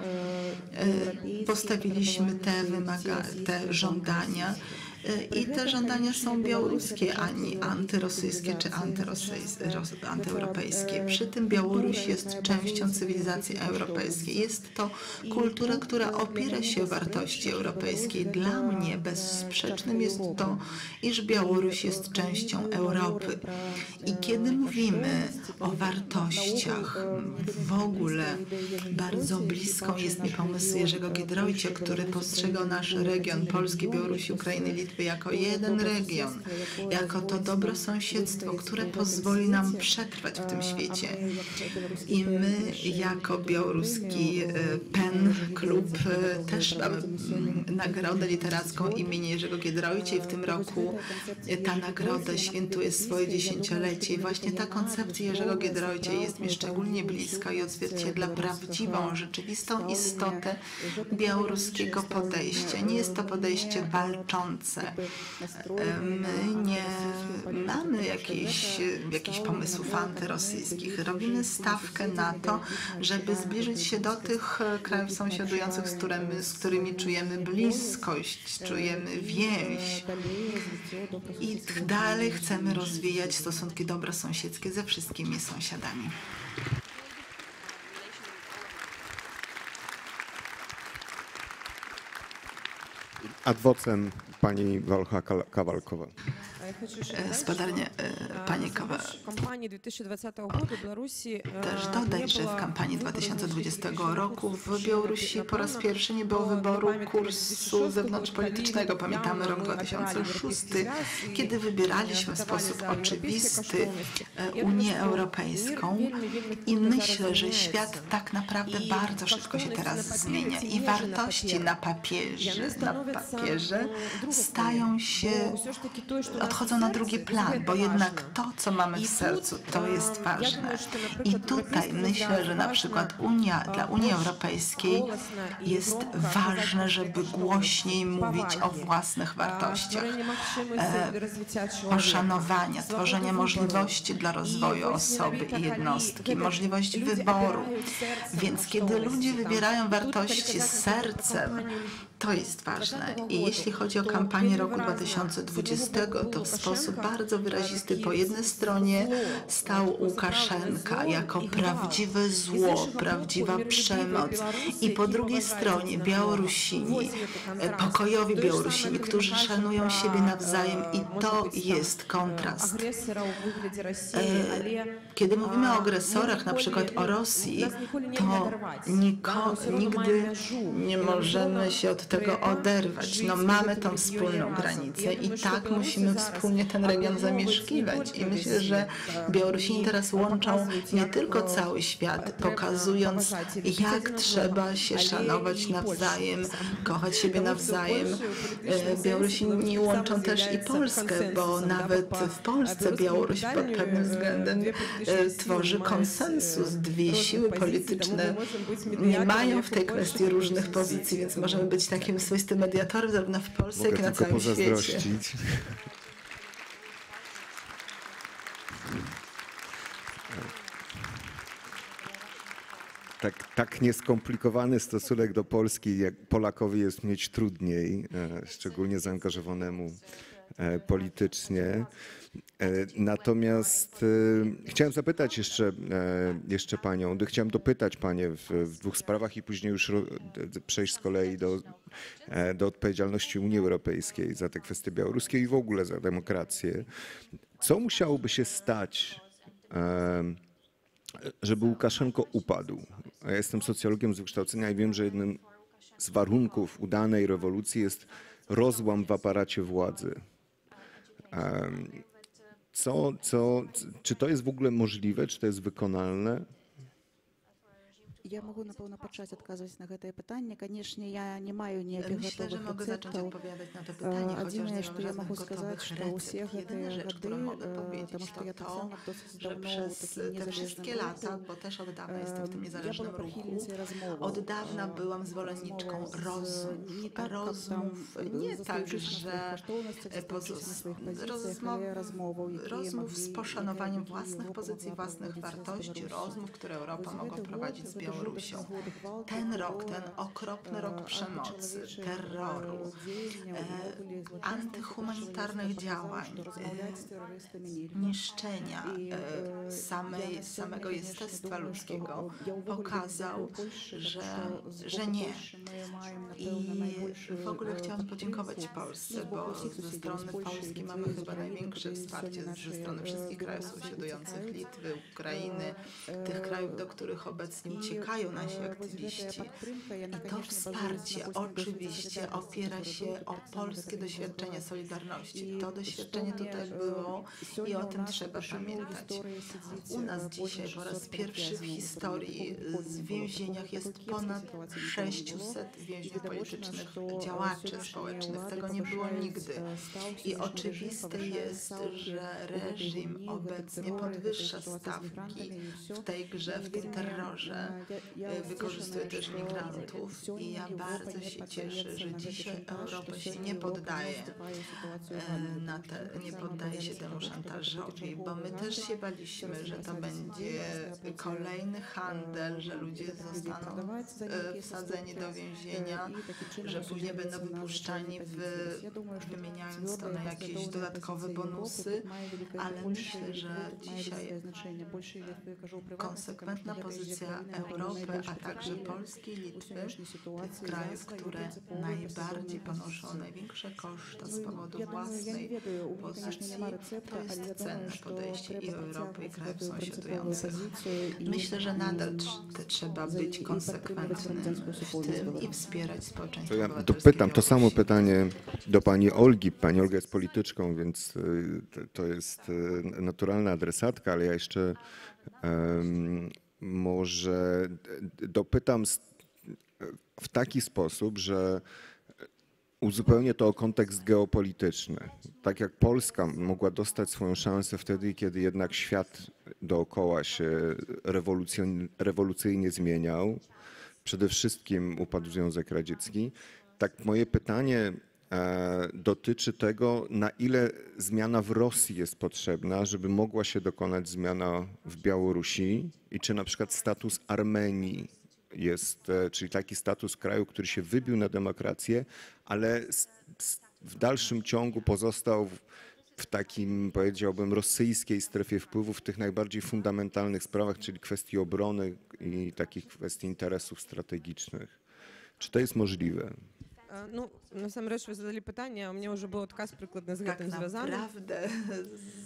e, postawiliśmy te, wymaga- te żądania. E, I te żądania są białoruskie, a nie antyrosyjskie czy antyeuropejskie. Przy tym Białoruś jest częścią cywilizacji europejskiej. Jest to kultura, która opiera się o wartości europejskiej. Dla mnie bezsprzecznym jest to, iż Białoruś jest częścią Europy. I kiedy mówimy o wartościach, w ogóle bardzo bliską jest mi pomysł Jerzego Giedroycia, który postrzegał nasz region Polski, Białorusi, Ukrainy, Litwy jako jeden region, jako to dobrosąsiedztwo, które pozwoli nam przetrwać w tym świecie. I my jako białoruski e, PEN Klub e, też mamy mm, nagrodę literacką imienia Jerzego Giedroycia i w tym roku e, ta nagroda świętuje swoje dziesięciolecie. I właśnie ta koncepcja Jerzego Giedroycia jest mi szczególnie bliska i odzwierciedla prawdziwą, rzeczywistą istotę białoruskiego podejścia. Nie jest to podejście walczące. E, My nie mamy jakichś, jakichś pomysłów antyrosyjskich. Robimy stawkę na to, żeby zbliżyć się do tych e, krajów sąsiadujących, z którymi, z którymi czujemy bliskość, czujemy więź. I dalej chcemy rozwijać stosunki dobrosąsiedzkie ze wszystkimi sąsiadami. Adwocem pani Walcha Kawalkowa spadalnie panikowe. Też dodać, że w kampanii 2020 roku w Białorusi po raz pierwszy nie było wyboru kursu zewnątrzpolitycznego. Pamiętamy rok 2006, kiedy wybieraliśmy w sposób oczywisty Unię Europejską i myślę, że świat tak naprawdę bardzo szybko się teraz zmienia i wartości na papierze, na papierze stają się, odchodzą na drugi plan, bo jednak to, co mamy w sercu, to jest ważne. I tutaj myślę, że na przykład Unia, dla Unii Europejskiej jest ważne, żeby głośniej mówić o własnych wartościach, poszanowania, tworzenia możliwości dla rozwoju osoby i jednostki, możliwość wyboru. Więc kiedy ludzie wybierają wartości z sercem, to jest ważne. I jeśli chodzi o kampanię roku 2020, to w sposób bardzo wyrazisty po jednej stronie stał Łukaszenka jako prawdziwe zło, prawdziwa przemoc. I po drugiej stronie Białorusini, e, pokojowi Białorusini, którzy szanują siebie nawzajem i to jest kontrast. E, Kiedy mówimy o agresorach, na przykład o Rosji, to niko, nigdy nie możemy się od tego oderwać. No, mamy tą wspólną granicę i tak musimy wspólnie ten region zamieszkiwać. I myślę, że Białorusini teraz łączą nie tylko cały świat, pokazując, jak trzeba się szanować nawzajem, kochać siebie nawzajem. E, Białorusini łączą też i Polskę, bo nawet w Polsce Białoruś pod pewnym względem e, tworzy konsensus. Dwie siły polityczne nie mają w tej kwestii różnych pozycji, więc możemy być takim swoistym mediatorem zarówno w Polsce, jak i na całym świecie. Tak, tak nieskomplikowany stosunek do Polski, jak Polakowi jest mieć trudniej, e, szczególnie zaangażowanemu e, politycznie. E, Natomiast chciałem zapytać jeszcze, jeszcze panią, chciałem dopytać panie w, w dwóch sprawach i później już przejść z kolei do, do odpowiedzialności Unii Europejskiej za te kwestie białoruskie i w ogóle za demokrację. Co musiałoby się stać, żeby Łukaszenko upadł? Ja jestem socjologiem z wykształcenia i wiem, że jednym z warunków udanej rewolucji jest rozłam w aparacie władzy. Co, co, czy to jest w ogóle możliwe, czy to jest wykonalne? Я можу, напевно, почаць адказваць на гэтае пытанне. Канешне, я не маю ніякіх Myślę, że гатовых mogę zacząć рэцэптаў. odpowiadać na to Э, pytanie, chociaż nie Адзінае, mam што я żadnych магу gotowych сказаць, што ўсе recept. Jedyna гэтыя rzecz, гады, którą mogę э, powiedzieć, таму што to я to, таксама досыць że даўно ў przez такім te незалежным wszystkie lata, руху. bo też od dawna Em, jestem w tym ja niezależnym była ruchu, przychylnicą rozmowy. od dawna Em, byłam zwolenniczką rozmową z- rozmów, nie tak, jak tam, rozmów e, nie tak, zostawić na swoich że kosztownościach, e, zostawić na pozos- swoich pozycjach, rozmów, ale rozmową, jakie rozmów z mogli- poszanowaniem jakie własnych Europa pozycji, mogła własnych prowadzić z wartości, Białorusią. rozmów, które Europa Ось mogła гэты prowadzić год, z гэты Białorusią. Ten rok, ten okropny rok przemocy, terroru, antyhumanitarnych działań, niszczenia samej, samego jestestwa ludzkiego pokazał, że, że nie. I w ogóle chciałam podziękować Polsce, bo ze strony Polski mamy chyba największe wsparcie ze strony wszystkich krajów sąsiadujących Litwy, Ukrainy, tych krajów, do których obecnie uciekają czekają nasi aktywiści. I to wsparcie oczywiście opiera się o polskie doświadczenie Solidarności. To doświadczenie tutaj było i o tym trzeba pamiętać. U nas dzisiaj po raz pierwszy w historii e, w więzieniach jest ponad 600 więźniów politycznych, działaczy społecznych. Tego nie było nigdy. I oczywiste jest, że reżim obecnie podwyższa stawki w tej grze, w tym terrorze wykorzystuje też migrantów. I ja bardzo się cieszę, że dzisiaj Europa się nie poddaje na te, nie poddaje się temu szantażowi, bo my też się baliśmy, że to będzie kolejny handel, że ludzie zostaną wsadzeni do więzienia, że później będą wypuszczani, w, wymieniając to na jakieś dodatkowe bonusy, ale myślę, że dzisiaj konsekwentna pozycja Europy Europy, a także Polski i Litwy, tych krajów, które najbardziej ponoszą największe koszta z powodu własnej pozycji, to jest cenne podejście i Europy, i krajów sąsiadujących. Myślę, że nadal trz- trzeba być konsekwentnym w tym i wspierać społeczeństwo To ja dopytam to samo pytanie do pani Olgi. Pani Olga jest polityczką, więc y, to- jest y, naturalna adresatka, ale ja jeszcze em, może dopytam w taki sposób, że uzupełnię to o kontekst geopolityczny. Tak jak Polska mogła dostać swoją szansę wtedy, kiedy jednak świat dookoła się rewolucyjnie zmieniał, przede wszystkim upadł Związek Radziecki, tak moje pytanie dotyczy tego, na ile zmiana w Rosji jest potrzebna, żeby mogła się dokonać zmiana w Białorusi i czy na przykład status Armenii jest, e, czyli taki status kraju, który się wybił na demokrację, ale w dalszym ciągu pozostał w, takim, powiedziałbym, rosyjskiej strefie wpływów w tych najbardziej fundamentalnych sprawach, czyli kwestii obrony i takich kwestii interesów strategicznych. Czy to jest możliwe? Е, Ну, насамрэч, ви задалі пытанне, а у мяне ўжо быў адказ прыкладна з Tak гэтым звязаны. naprawdę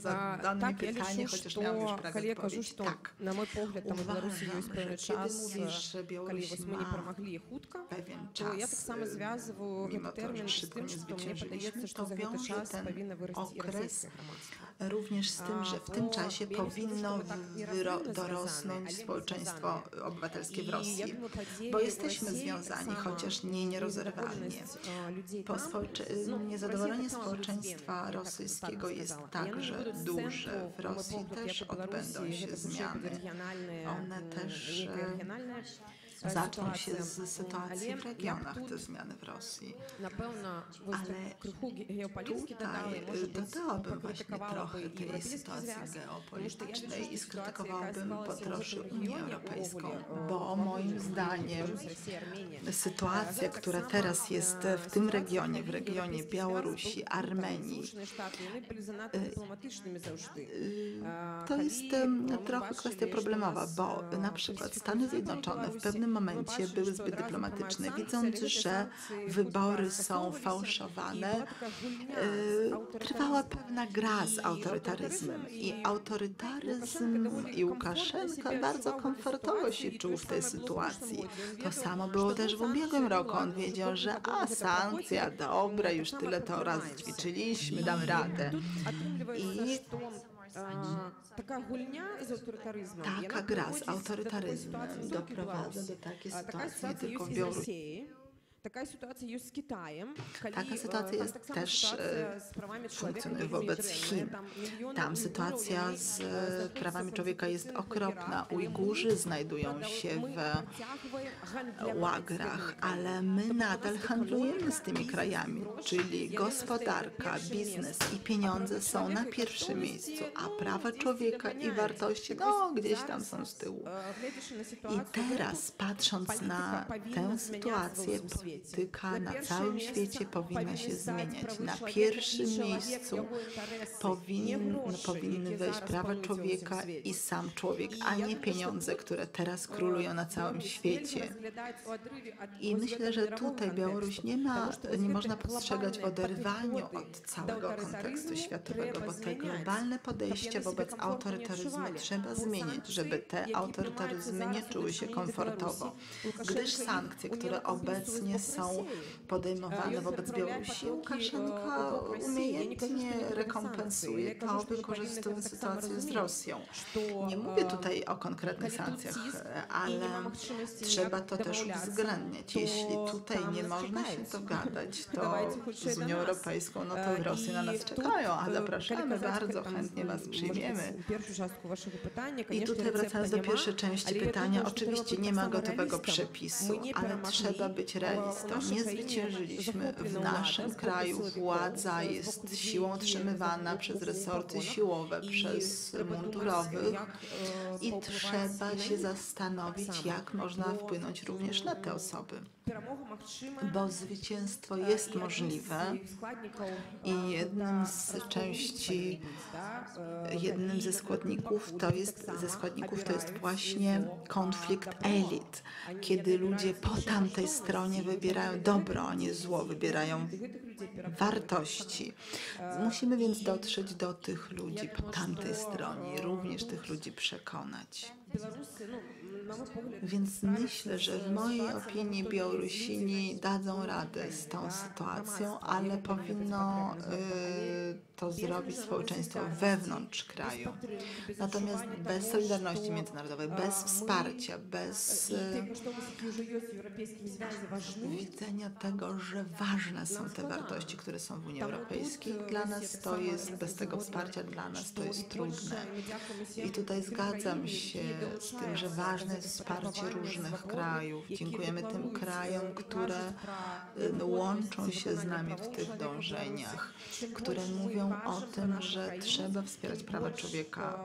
А, zadane так, я pytanie, лічу, chociaż miałam już што prawie калі я кажу, odpowiedź. што Tak. на мой погляд там у Беларусі Uważam, ёсць że пэўны kiedy час, mówisz, że калі Białoruś вось мы не ma перамаглі хутка, pewien то я czas, таксама y, звязваю mimo гэты to, że тэрмін з szybko тым, nie што мне zwyciężyliśmy, падаецца, што to за гэты wiąże час ten павінна вырасці і okres расійскае грамадства. Również z tym, że w tym bo czasie ja nie sądzę, powinno że to tak wyro- nierazerwalnie dorosnąć związane, ale społeczeństwo związane. obywatelskie w I Rosji. ja думаю, подзеи Bo в jesteśmy России związani, так само chociaż nie nierozerwalnie. Niezadowolenie społeczeństwa rosyjskiego jest także duże. W Rosji też odbędą się zmiany. One też e, zaczął się z sytuacji w regionach, te zmiany w Rosji. Ale tutaj dodałabym y, właśnie trochę tej sytuacji geopolitycznej i skrytykowałbym podróży Unię Europejską, bo moim zdaniem y, sytuacja, która teraz jest e, w tym regionie, w regionie Białorusi, Armenii, y, to jest trochę kwestia problemowa, bo na przykład Stany Zjednoczone w pewnym pewnym momencie były zbyt dyplomatyczne. Widząc, że wybory są fałszowane, y, trwała pewna gra z autorytaryzmem. I autorytaryzm i Łukaszenka bardzo komfortowo się czuł w tej sytuacji. To samo było też w ubiegłym roku. On wiedział, że a sankcja, dobra, już tyle to raz ćwiczyliśmy, dam radę. I Taka gulnia z autorytaryzmem. Taka gra z autorytaryzmem doprowadza do takiej sytuacji, taką biorą. Taka sytuacja jest z Kitajem. Taka sytuacja jest też funkcjonuje wobec Chin. Tam sytuacja e, z prawami człowieka e, jest okropna. Ujgurzy znajdują się w łagrach, ale my nadal handlujemy z tymi krajami, czyli gospodarka, biznes i pieniądze są na pierwszym miejscu, a prawa człowieka i wartości, no, gdzieś tam są z tyłu. I teraz, patrząc na tę sytuację, polityka na całym świecie powinna się zmieniać. Na pierwszym miejscu powinien, powinny wejść prawa człowieka i sam człowiek, a nie pieniądze, które teraz królują na całym świecie. I myślę, że tutaj Białoruś nie ma, nie można postrzegać w oderwaniu od całego kontekstu światowego, bo te globalne podejście wobec autorytaryzmu trzeba zmienić, żeby te autorytaryzmy nie czuły się komfortowo. Gdyż sankcje, które obecnie są podejmowane wobec Białorusi, Łukaszenka umiejętnie rekompensuje to, wykorzystując sytuację z Rosją. Nie mówię tutaj o konkretnych sankcjach, ale trzeba to też uwzględniać. Jeśli tutaj nie można się dogadać, to z Unią Europejską, no to w Rosji na nas czekają, a zapraszamy. bardzo, chętnie Was przyjmiemy. I tutaj wracając do pierwszej części pytania, oczywiście nie ma gotowego przepisu, ale trzeba być re- osobistą. Nie zwyciężyliśmy w naszym kraju. Władza jest siłą otrzymywana przez resorty siłowe, przez mundurowych i trzeba się zastanowić, jak można wpłynąć również na te osoby. Bo zwycięstwo jest możliwe i jednym z części, jednym ze składników to jest, ze składników to jest właśnie konflikt elit, kiedy ludzie po tamtej stronie wybierają dobro, a nie zło, wybierają wartości. Musimy więc dotrzeć do tych ludzi po tamtej stronie również tych ludzi przekonać. Więc myślę, że w mojej opinii Białorusini dadzą radę z tą sytuacją, ale powinno y, to zrobić społeczeństwo wewnątrz kraju. Natomiast bez solidarności międzynarodowej, bez wsparcia, bez y, widzenia tego, że ważne są te wartości, które są w Unii Europejskiej, dla nas to jest, bez tego wsparcia dla nas to jest trudne. I tutaj zgadzam się z tym, że ważne wsparcie różnych krajów. Dziękujemy tym krajom, które y, łączą się z nami w tych dążeniach, które mówią o tym, że trzeba wspierać prawa człowieka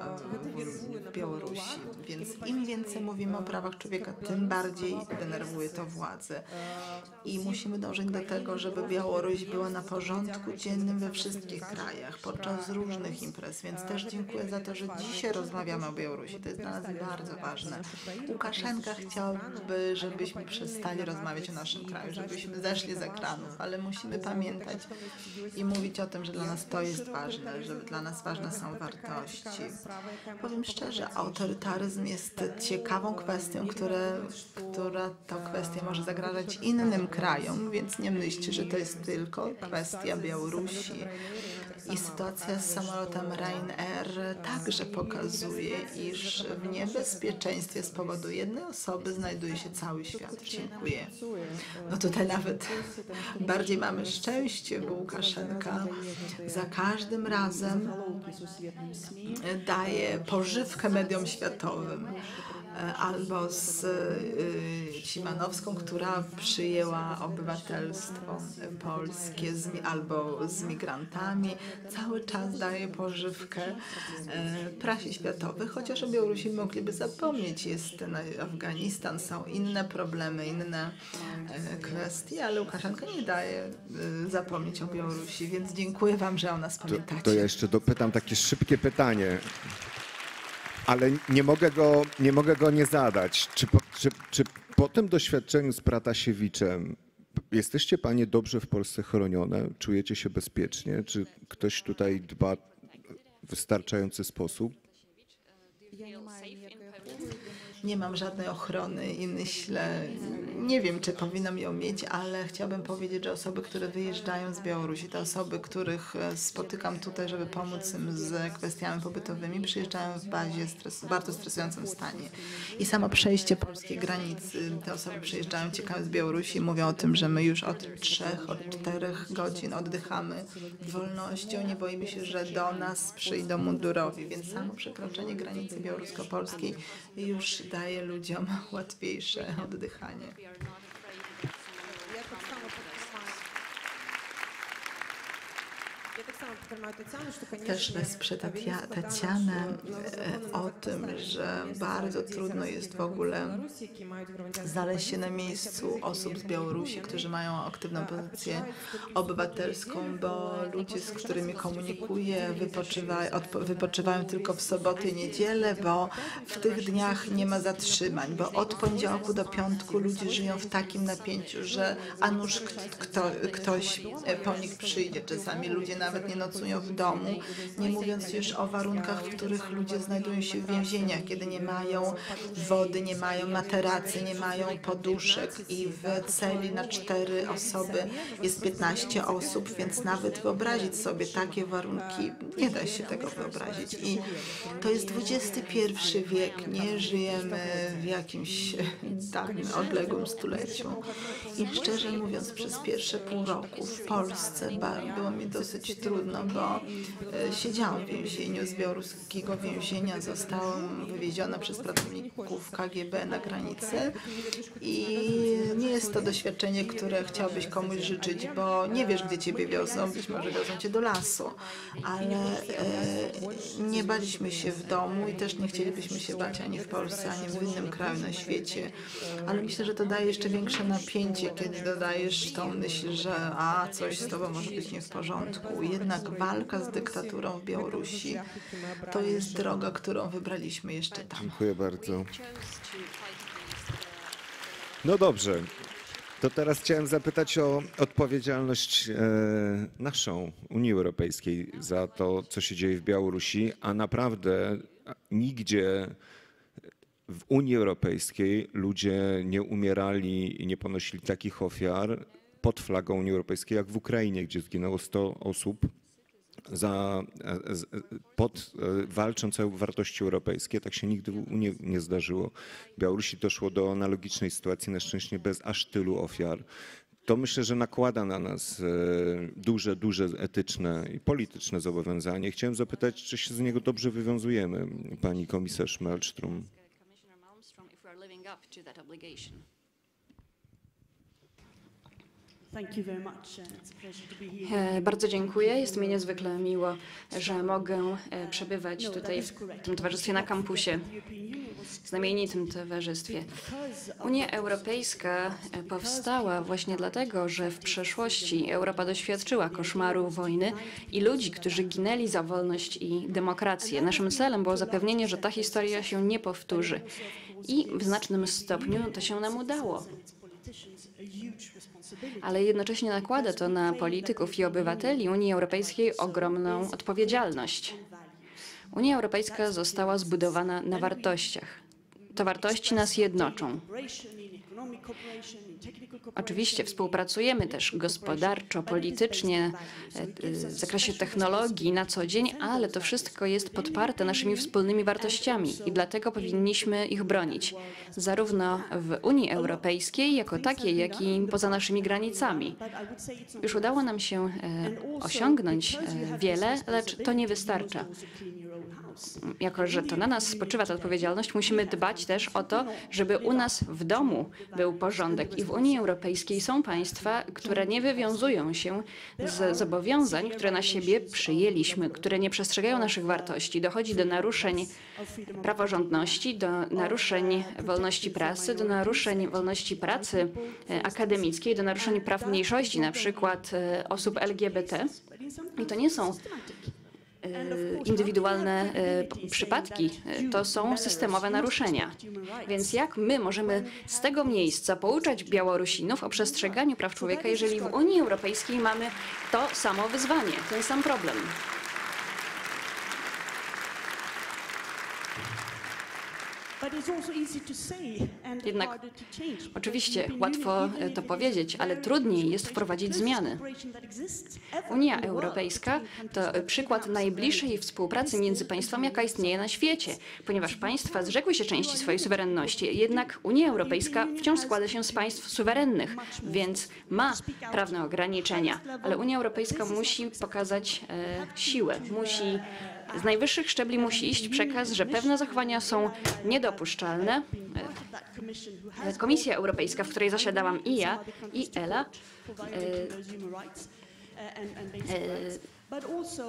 y, w Białorusi. Więc im więcej mówimy o prawach człowieka, tym bardziej denerwuje to władzę. I musimy dążyć do tego, żeby Białoruś była na porządku dziennym we wszystkich krajach, podczas różnych imprez. Więc też dziękuję za to, że dzisiaj rozmawiamy o Białorusi. To jest dla nas bardzo ważne. Łukaszenka chciałby, żebyśmy przestali rozmawiać o naszym kraju, żebyśmy zeszli z ekranów, ale musimy pamiętać i mówić o tym, że dla nas to jest ważne, że dla nas ważne są wartości. Powiem szczerze, autorytaryzm jest ciekawą kwestią, które, która to kwestia może zagrażać innym krajom, więc nie myślcie, że to jest tylko kwestia Białorusi. I sytuacja z samolotem Ryanair także pokazuje, iż w niebezpieczeństwie z powodu jednej osoby znajduje się cały świat. Dziękuję. No tutaj nawet bardziej mamy szczęście, bo Łukaszenka za każdym razem daje pożywkę mediom światowym albo z y, Cimanowską, która przyjęła obywatelstwo polskie, z, albo z migrantami. Cały czas daje pożywkę e, prasie światowej, chociaż o Białorusi mogliby zapomnieć. Jest ten Afganistan, są inne problemy, inne e, kwestie, ale Łukaszenka nie daje e, zapomnieć o Białorusi, więc dziękuję Wam, że o nas pamiętacie. To, to ja jeszcze dopytam takie szybkie pytanie. Ale nie mogę go nie, mogę go nie zadać. Czy po, czy, czy po tym doświadczeniu z Pratasiewiczem jesteście Panie dobrze w Polsce chronione? Czujecie się bezpiecznie? Czy ktoś tutaj dba w wystarczający sposób? Nie mam żadnej ochrony i myślę, nie wiem, czy powinnam ją mieć, ale chciałabym powiedzieć, że osoby, które wyjeżdżają z Białorusi, te osoby, których e, spotykam tutaj, żeby pomóc im z kwestiami pobytowymi, przyjeżdżają w bazie stres, bardzo stresującym stanie. I samo przejście polskiej granicy, te osoby przyjeżdżają, ciekawe z Białorusi mówią o tym, że my już od trzech, od czterech godzin oddychamy wolnością, nie boimy się, że do nas przyjdą mundurowi, więc samo przekroczenie granicy białorusko-polskiej już daje ludziom łatwiejsze oddychanie. Też wesprze Tatia- Tatianę e, o tym, że bardzo trudno jest w ogóle znaleźć się na miejscu osób z Białorusi, którzy mają aktywną pozycję obywatelską, bo ludzie, z którymi komunikuję, wypoczywa, odpo- wypoczywają tylko w soboty i niedzielę, bo w tych dniach nie ma zatrzymań, bo od poniedziałku do piątku ludzie żyją w takim napięciu, że a nuż kto, kto, ktoś e, po nich przyjdzie. Czasami ludzie nawet nie nocują w domu, nie mówiąc już o warunkach, w których ludzie znajdują się w więzieniach, kiedy nie mają wody, nie mają materacy, nie mają poduszek i w celi na cztery osoby jest 15 osób, więc nawet wyobrazić sobie takie warunki, nie da się tego wyobrazić. I to jest XXI wiek, nie żyjemy w jakimś dawnym, odległym stuleciu. I szczerze mówiąc, przez pierwsze pół roku w Polsce było mi dosyć trudno bo e, siedziałam w więzieniu, z białoruskiego więzienia zostałam wywieziona przez pracowników KGB na granicę. I nie jest to doświadczenie, które chciałbyś komuś życzyć, bo nie wiesz, gdzie ciebie wiozą, być może wiozą cię do lasu, ale e, nie baliśmy się w domu i też nie chcielibyśmy się bać ani w Polsce, ani w innym kraju na świecie, ale myślę, że to daje jeszcze większe napięcie, kiedy dodajesz tą myśl, że a, coś z tobą może być nie w porządku. Jednak walka z dyktaturą w Białorusi to jest droga, którą wybraliśmy jeszcze tam. Dziękuję bardzo. No dobrze. To teraz chciałem zapytać o odpowiedzialność e, naszą, Unii Europejskiej, za to, co się dzieje w Białorusi, a naprawdę nigdzie w Unii Europejskiej ludzie nie umierali i nie ponosili takich ofiar pod flagą Unii Europejskiej, jak w Ukrainie, gdzie zginęło 100 osób za, e, z- pod, e, walcząc o wartości europejskie. Tak się nigdy w nie zdarzyło. W Białorusi doszło do analogicznej sytuacji, na szczęście bez aż tylu ofiar. To myślę, że nakłada na nas e, duże, duże etyczne i polityczne zobowiązanie. Chciałem zapytać, czy się z niego dobrze wywiązujemy, pani komisarz Malmström. Commissioner Malmström, if we are living up to that obligation. Thank you very much. uh, It's a pleasure to be here. E, Bardzo dziękuję. Jest mi niezwykle miło, że mogę e, przebywać No, tutaj w tym towarzystwie na kampusie, znamienitym towarzystwie. Unia Europejska e, powstała właśnie dlatego, że w przeszłości Europa doświadczyła koszmaru wojny i ludzi, którzy ginęli za wolność i demokrację. Naszym celem było zapewnienie, że ta historia się nie powtórzy. I w znacznym stopniu to się nam udało. Ale jednocześnie nakłada to na polityków i obywateli Unii Europejskiej ogromną odpowiedzialność. Unia Europejska została zbudowana na wartościach. To wartości nas jednoczą. Oczywiście współpracujemy też gospodarczo, politycznie, e, e, w zakresie technologii na co dzień, ale to wszystko jest podparte naszymi wspólnymi wartościami i dlatego powinniśmy ich bronić, zarówno w Unii Europejskiej jako takiej, jak i poza naszymi granicami. Już udało nam się e, osiągnąć wiele, lecz to nie wystarcza. Jako, że to na nas spoczywa ta odpowiedzialność, musimy dbać też o to, żeby u nas w domu był porządek. I w Unii Europejskiej są państwa, które nie wywiązują się z zobowiązań, które na siebie przyjęliśmy, które nie przestrzegają naszych wartości. Dochodzi do naruszeń praworządności, do naruszeń wolności prasy, do naruszeń wolności pracy e, akademickiej, do naruszeń praw mniejszości, na przykład e, osób LGBT. I to nie są indywidualne e, p- przypadki, e, to są systemowe naruszenia. Więc jak my możemy z tego miejsca pouczać Białorusinów o przestrzeganiu praw człowieka, jeżeli w Unii Europejskiej mamy to samo wyzwanie, ten sam problem? Jednak Oczywiście łatwo e, to powiedzieć, ale trudniej jest wprowadzić zmiany. Unia Europejska to przykład najbliższej współpracy między państwami, jaka istnieje na świecie, ponieważ państwa zrzekły się części swojej suwerenności, jednak Unia Europejska wciąż składa się z państw suwerennych, więc ma prawne ograniczenia, ale Unia Europejska musi pokazać e, siłę, musi z najwyższych szczebli musi iść przekaz, że pewne zachowania są niedopuszczalne. E, Komisja Europejska, w której zasiadałam i ja, i Ela,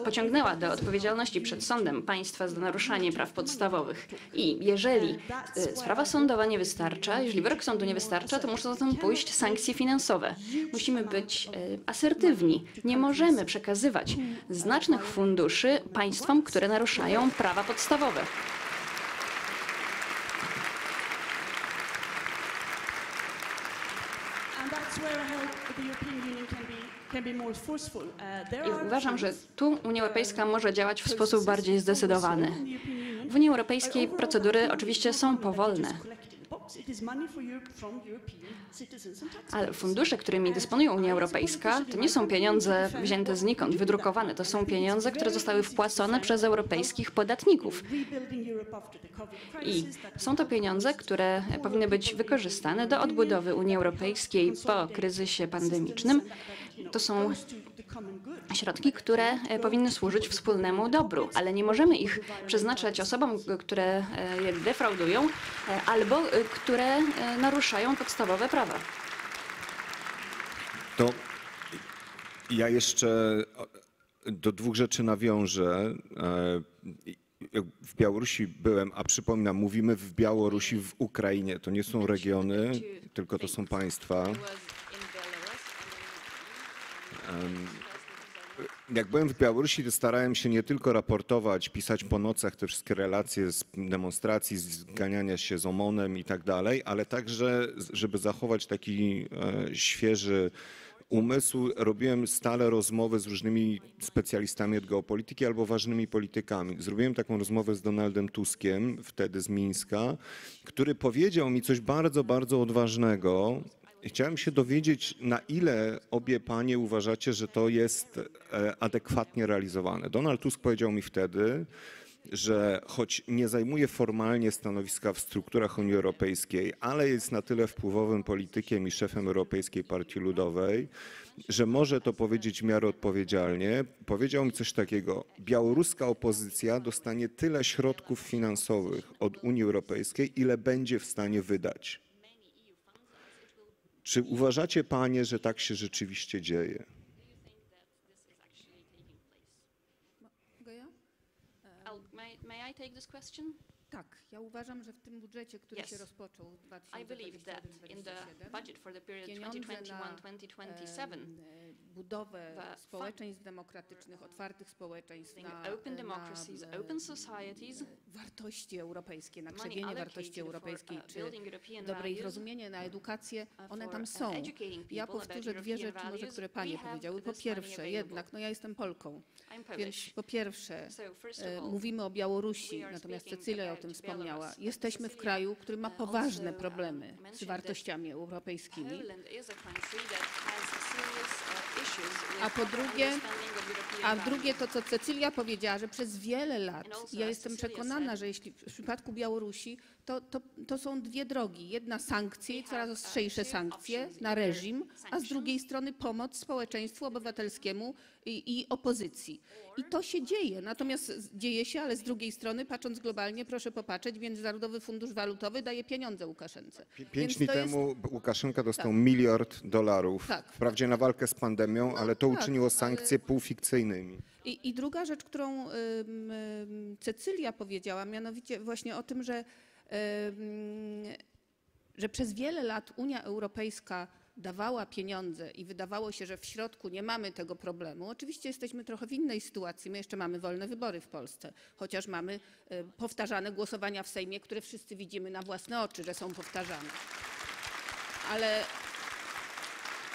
pociągnęła do odpowiedzialności przed sądem państwa za naruszanie praw podstawowych. I jeżeli y, sprawa sądowa nie wystarcza, jeżeli wyrok sądu nie wystarcza, to muszą zatem pójść sankcje finansowe. Musimy być y, asertywni. Nie możemy przekazywać znacznych funduszy państwom, które naruszają prawa podstawowe. And that's where I hope the European Union can be, can be more forceful. Uh, there I are uważam, że tu Unia Europejska może działać w sposób bardziej zdecydowany. W Unii Europejskiej procedury oczywiście są powolne, Ale fundusze, którymi dysponuje Unia Europejska, to nie są pieniądze wzięte znikąd, wydrukowane. To są pieniądze, które zostały wpłacone przez europejskich podatników. I są to pieniądze, które powinny być wykorzystane do odbudowy Unii Europejskiej po kryzysie pandemicznym. To są. Środki, które e, powinny służyć wspólnemu dobru, ale nie możemy ich przeznaczać osobom, które e, je defraudują e, albo które naruszają podstawowe prawa. To ja jeszcze do dwóch rzeczy nawiążę. W Białorusi byłem, a przypominam, mówimy w Białorusi, w Ukrainie. To nie są regiony, tylko to są państwa. Jak byłem w Białorusi, to starałem się nie tylko raportować, pisać po nocach te wszystkie relacje z demonstracji, zganiania się z OMON-em i tak dalej, ale także, żeby zachować taki e, świeży umysł, robiłem stale rozmowy z różnymi specjalistami od geopolityki albo ważnymi politykami. Zrobiłem taką rozmowę z Donaldem Tuskiem, wtedy z Mińska, który powiedział mi coś bardzo, bardzo odważnego, Chciałem się dowiedzieć, na ile obie panie uważacie, że to jest e, adekwatnie realizowane. Donald Tusk powiedział mi wtedy, że choć nie zajmuje formalnie stanowiska w strukturach Unii Europejskiej, ale jest na tyle wpływowym politykiem i szefem Europejskiej Partii Ludowej, że może to powiedzieć w miarę odpowiedzialnie. Powiedział mi coś takiego: Białoruska opozycja dostanie tyle środków finansowych od Unii Europejskiej, ile będzie w stanie wydać. Czy uważacie panie, że tak się rzeczywiście dzieje? May I take this question? Tak, ja uważam, że w tym budżecie, który Yes. się rozpoczął w I believe that in the 2021-2027, budget for the period pieniądze na 2021-2027, em, e, budowę społeczeństw demokratycznych, otwartych społeczeństw, na, open na democracies, e, open societies, wartości europejskie, na krzewienie wartości europejskiej, uh, czy dobre ich rozumienie, na edukację, uh, one tam uh, są. Ja powtórzę dwie rzeczy, może, które panie powiedziały. Po pierwsze, jednak, no ja jestem Polką, więc po pierwsze, e, mówimy o Białorusi, natomiast Cecylia o tym wspomniała. Jesteśmy w kraju, który ma uh, poważne problemy uh, z wartościami europejskimi. Is a po drugie, A drugie to, co Cecylia powiedziała, że przez wiele lat, ja jestem przekonana, że jeśli w przypadku Białorusi, to, to, to są dwie drogi. Jedna sankcje, i coraz ostrzejsze sankcje na reżim, a z drugiej strony pomoc społeczeństwu obywatelskiemu i, i opozycji. I to się dzieje. Natomiast dzieje się, ale z drugiej strony, patrząc globalnie, proszę popatrzeć, Międzynarodowy Fundusz Walutowy daje pieniądze Łukaszence. Pięć Więc dni to jest- temu Łukaszenka dostał Tak. miliard dolarów, Tak. wprawdzie na walkę z pandemią, ale to tak, uczyniło ale- sankcje półfikcyjnymi. I, I druga rzecz, którą Cecylia powiedziała, mianowicie właśnie o tym, że, że przez wiele lat Unia Europejska dawała pieniądze i wydawało się, że w środku nie mamy tego problemu. Oczywiście jesteśmy trochę w innej sytuacji. My jeszcze mamy wolne wybory w Polsce, chociaż mamy y, powtarzane głosowania w Sejmie, które wszyscy widzimy na własne oczy, że są powtarzane. Ale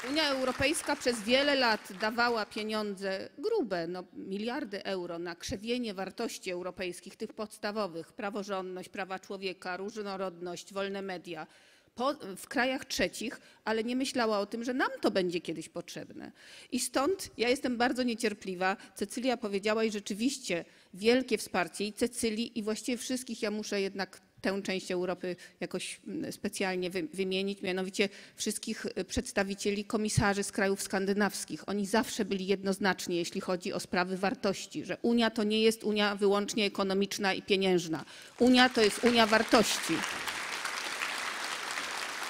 Unia Europejska przez wiele lat dawała pieniądze grube, no, miliardy euro na krzewienie wartości europejskich, tych podstawowych, praworządność, prawa człowieka, różnorodność, wolne media. Po, w krajach trzecich, ale nie myślała o tym, że nam to będzie kiedyś potrzebne. I stąd ja jestem bardzo niecierpliwa. Cecylia powiedziała i rzeczywiście wielkie wsparcie i Cecylii i właściwie wszystkich. Ja muszę jednak tę część Europy jakoś mm, specjalnie wy- wymienić, mianowicie wszystkich y, przedstawicieli komisarzy z krajów skandynawskich. Oni zawsze byli jednoznaczni, jeśli chodzi o sprawy wartości, że Unia to nie jest Unia wyłącznie ekonomiczna i pieniężna. Unia to jest Unia wartości.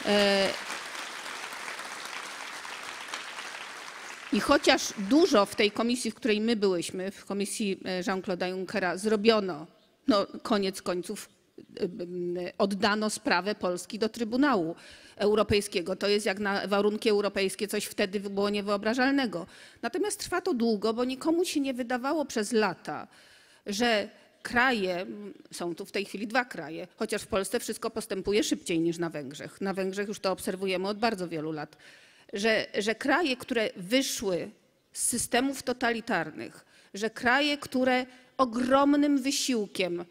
E, I chociaż dużo w tej komisji, w której my byłyśmy, w komisji e, Jean-Claude'a Junckera, zrobiono, no koniec końców oddano sprawę Polski do Trybunału Europejskiego. To jest jak na warunki europejskie coś wtedy było niewyobrażalnego. Natomiast trwa to długo, bo nikomu się nie wydawało przez lata, że kraje, m, są tu w tej chwili dwa kraje, chociaż w Polsce wszystko postępuje szybciej niż na Węgrzech. Na Węgrzech już to obserwujemy od bardzo wielu lat, że, że kraje, które wyszły z systemów totalitarnych, że kraje, które ogromnym wysiłkiem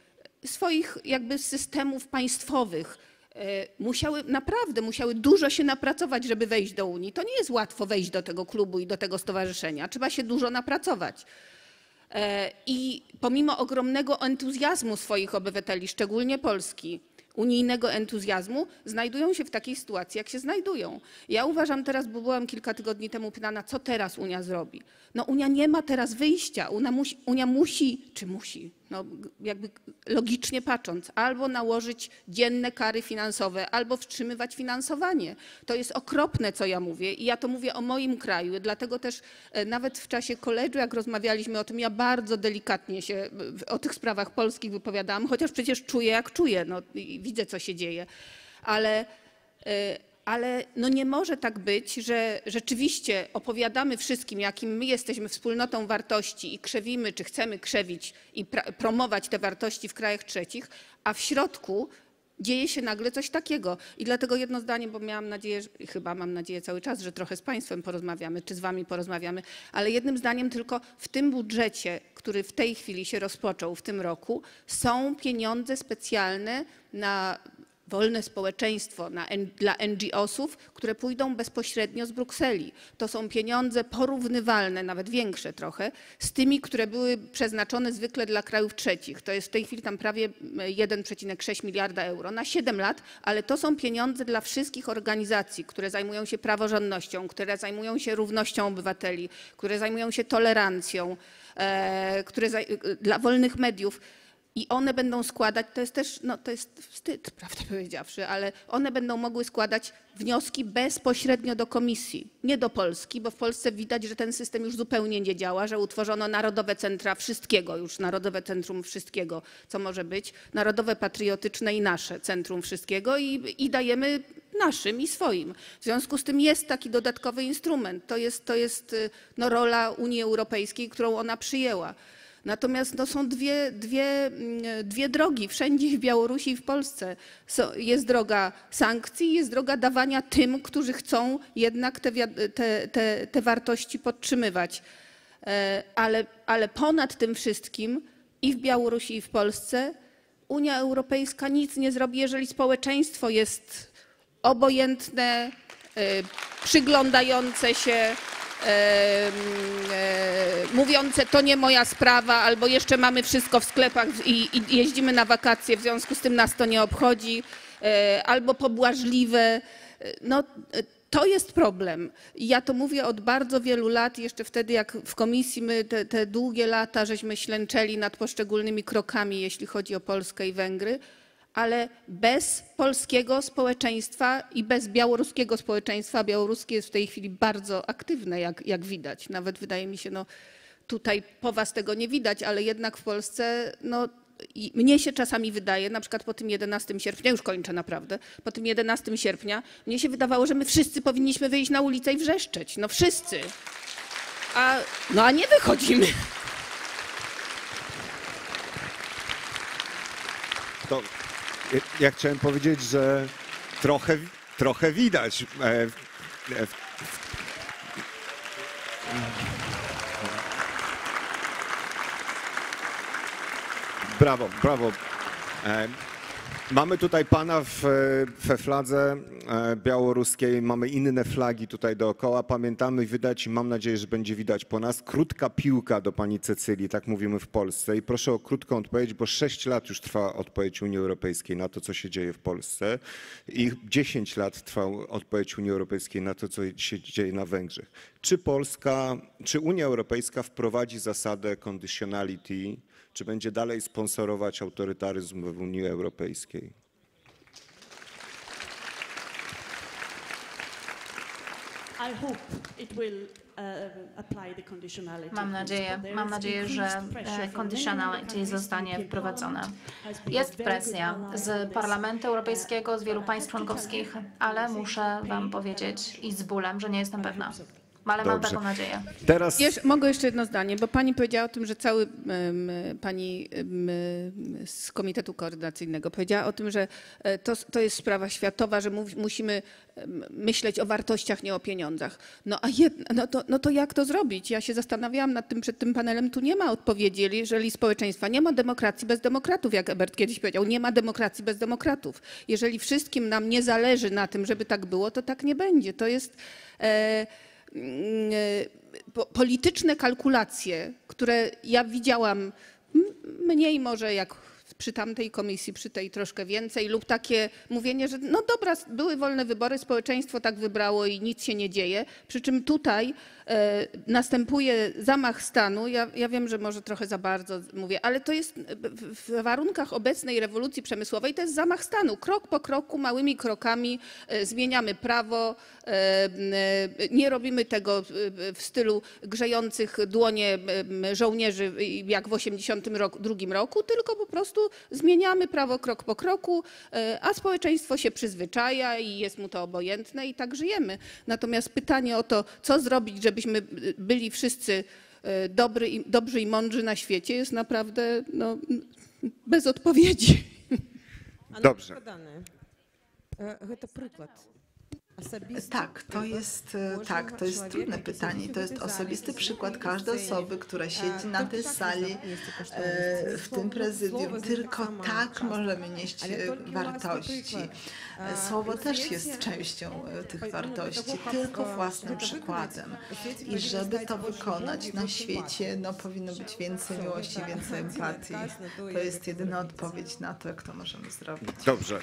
swoich jakby systemów państwowych e, musiały, naprawdę musiały dużo się napracować, żeby wejść do Unii. To nie jest łatwo wejść do tego klubu i do tego stowarzyszenia. Trzeba się dużo napracować. E, I pomimo ogromnego entuzjazmu swoich obywateli, szczególnie Polski, unijnego entuzjazmu znajdują się w takiej sytuacji, jak się znajdują. Ja uważam teraz, bo byłam kilka tygodni temu pytana, co teraz Unia zrobi. No Unia nie ma teraz wyjścia. Unia musi, Unia musi czy musi, no jakby logicznie patrząc, albo nałożyć dzienne kary finansowe, albo wstrzymywać finansowanie. To jest okropne, co ja mówię i ja to mówię o moim kraju. Dlatego też e, nawet w czasie koledżu, jak rozmawialiśmy o tym, ja bardzo delikatnie się e, o tych sprawach polskich wypowiadałam, chociaż przecież czuję, jak czuję, no, widzę, co się dzieje. Ale e, ale no nie może tak być, że rzeczywiście opowiadamy wszystkim, jakim my jesteśmy wspólnotą wartości i krzewimy, czy chcemy krzewić i promować te wartości w krajach trzecich, a w środku dzieje się nagle coś takiego. I dlatego jedno zdanie, bo miałam nadzieję, chyba mam nadzieję cały czas, że trochę z Państwem porozmawiamy, czy z Wami porozmawiamy, ale jednym zdaniem tylko w tym budżecie, który w tej chwili się rozpoczął w tym roku, są pieniądze specjalne na wolne społeczeństwo na, dla NGO-sów, które pójdą bezpośrednio z Brukseli. To są pieniądze porównywalne, nawet większe trochę, z tymi, które były przeznaczone zwykle dla krajów trzecich. To jest w tej chwili tam prawie mm, 1,6 miliarda euro na 7 lat, ale to są pieniądze dla wszystkich organizacji, które zajmują się praworządnością, które zajmują się równością obywateli, które zajmują się tolerancją, e, które zaj- dla wolnych mediów. I one będą składać, to jest też, no to jest wstyd, prawdę powiedziawszy, ale one będą mogły składać wnioski bezpośrednio do komisji, nie do Polski, bo w Polsce widać, że ten system już zupełnie nie działa, że utworzono Narodowe Centra Wszystkiego, już Narodowe Centrum Wszystkiego, co może być, Narodowe Patriotyczne i nasze Centrum Wszystkiego i, i dajemy naszym i swoim. W związku z tym jest taki dodatkowy instrument. To jest, to jest y, no, rola Unii Europejskiej, którą ona przyjęła. Natomiast no, są dwie, dwie, mm, dwie drogi wszędzie w Białorusi i w Polsce. Jest droga sankcji, jest droga dawania tym, którzy chcą jednak te, te, te, te wartości podtrzymywać. E, Ale, ale ponad tym wszystkim i w Białorusi, i w Polsce Unia Europejska nic nie zrobi, jeżeli społeczeństwo jest obojętne, e, przyglądające się, mówiące to nie moja sprawa, albo jeszcze mamy wszystko w sklepach i, i jeździmy na wakacje, w związku z tym nas to nie obchodzi, e, albo pobłażliwe. E, No, e, to jest problem. Ja to mówię od bardzo wielu lat, jeszcze wtedy jak w komisji my te, te długie lata żeśmy ślęczeli nad poszczególnymi krokami, jeśli chodzi o Polskę i Węgry, ale bez polskiego społeczeństwa i bez białoruskiego społeczeństwa, białoruskie jest w tej chwili bardzo aktywne, jak, jak widać. Nawet wydaje mi się, no tutaj po was tego nie widać, ale jednak w Polsce, no i mnie się czasami wydaje, na przykład po tym 11 sierpnia, już kończę naprawdę, po tym 11 sierpnia, mnie się wydawało, że my wszyscy powinniśmy wyjść na ulicę i wrzeszczeć. No wszyscy. A, no a nie wychodzimy. To ja- chciałem powiedzieć, że trochę, trochę widać. e, e, Brawo, brawo. E, Mamy tutaj pana w, we fladze e, białoruskiej, mamy inne flagi tutaj dookoła. Pamiętamy wydać i mam nadzieję, że będzie widać po nas. Krótka piłka do pani Cecylii, tak mówimy w Polsce. I proszę o krótką odpowiedź, bo 6 lat już trwa odpowiedź Unii Europejskiej na to, co się dzieje w Polsce. I 10 lat trwa odpowiedź Unii Europejskiej na to, co się dzieje na Węgrzech. Czy Polska, czy Unia Europejska wprowadzi zasadę conditionality, czy będzie dalej sponsorować autorytaryzm w Unii Europejskiej? I hope it will uh, apply the conditionality. Mam nadzieję, mam nadzieję, że e, conditionality countries. zostanie been Jest presja z. Parlamentu Europejskiego, z wielu Uh, państw członkowskich, ale muszę Wam powiedzieć i z bólem, że nie jestem pewna. Ale mam Dobrze. taką nadzieję. Teraz Wiesz, mogę jeszcze jedno zdanie, bo pani powiedziała o tym, że cały em, pani em, z Komitetu Koordynacyjnego powiedziała o tym, że e, to, to jest sprawa światowa, że mów, musimy myśleć o wartościach, nie o pieniądzach. No a jed, no, to, no to jak to zrobić? Ja się zastanawiałam nad tym przed tym panelem, tu nie ma odpowiedzi, jeżeli społeczeństwa nie ma demokracji bez demokratów, jak Ebert kiedyś powiedział, nie ma demokracji bez demokratów. Jeżeli wszystkim nam nie zależy na tym, żeby tak było, to tak nie będzie. To jest... E, polityczne kalkulacje, które ja widziałam mniej może jak przy tamtej komisji, przy tej troszkę więcej, lub takie mówienie, że no dobra, były wolne wybory, społeczeństwo tak wybrało i nic się nie dzieje. Przy czym tutaj e, następuje zamach stanu. Ja, ja wiem, że może trochę za bardzo mówię, ale to jest w, w warunkach obecnej rewolucji przemysłowej, to jest zamach stanu. Krok po kroku, małymi krokami e, zmieniamy prawo, e, e, nie robimy tego e, w stylu grzejących dłonie e, żołnierzy jak w 1982 roku, tylko po prostu zmieniamy prawo krok po kroku, e, a społeczeństwo się przyzwyczaja i jest mu to obojętne i tak żyjemy. Natomiast pytanie o to, co zrobić, żebyśmy e, byli wszyscy e, dobry i, dobrzy i mądrzy na świecie jest naprawdę no, bez odpowiedzi. Dobrze. Гэта прыклад. Tak, to jest, e, tak, to jest trudne pytanie. To jest osobisty przykład każdej osoby, która siedzi na tej sali, e, w tym prezydium. Tylko tak możemy nieść e, wartości. E, Słowo też jest częścią e, tych wartości, tylko własnym przykładem. I żeby to wykonać na świecie, no powinno być więcej miłości, więcej empatii. To jest jedyna odpowiedź na to, jak to możemy zrobić. Dobrze.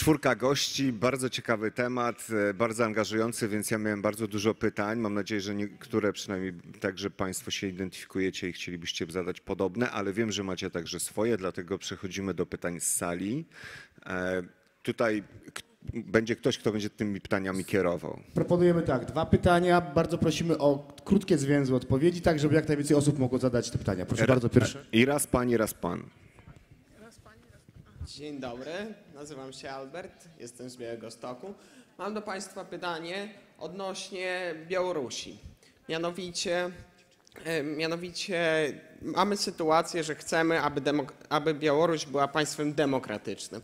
Czwórka gości, bardzo ciekawy temat, e, bardzo angażujący, więc ja miałem bardzo dużo pytań. Mam nadzieję, że niektóre przynajmniej także Państwo się identyfikujecie i chcielibyście zadać podobne, ale wiem, że macie także swoje, dlatego przechodzimy do pytań z sali. E, Tutaj będzie ktoś, kto będzie tymi pytaniami kierował. Proponujemy tak, dwa pytania. Bardzo prosimy o krótkie, zwięzłe odpowiedzi, tak żeby jak najwięcej osób mogło zadać te pytania. Proszę bardzo, pierwszy. I raz pani, raz pan. Dzień dobry, nazywam się Albert, jestem z Białego Stoku. Mam do Państwa pytanie odnośnie Białorusi. Mianowicie, e, mianowicie mamy sytuację, że chcemy, aby, aby Białoruś była państwem demokratycznym,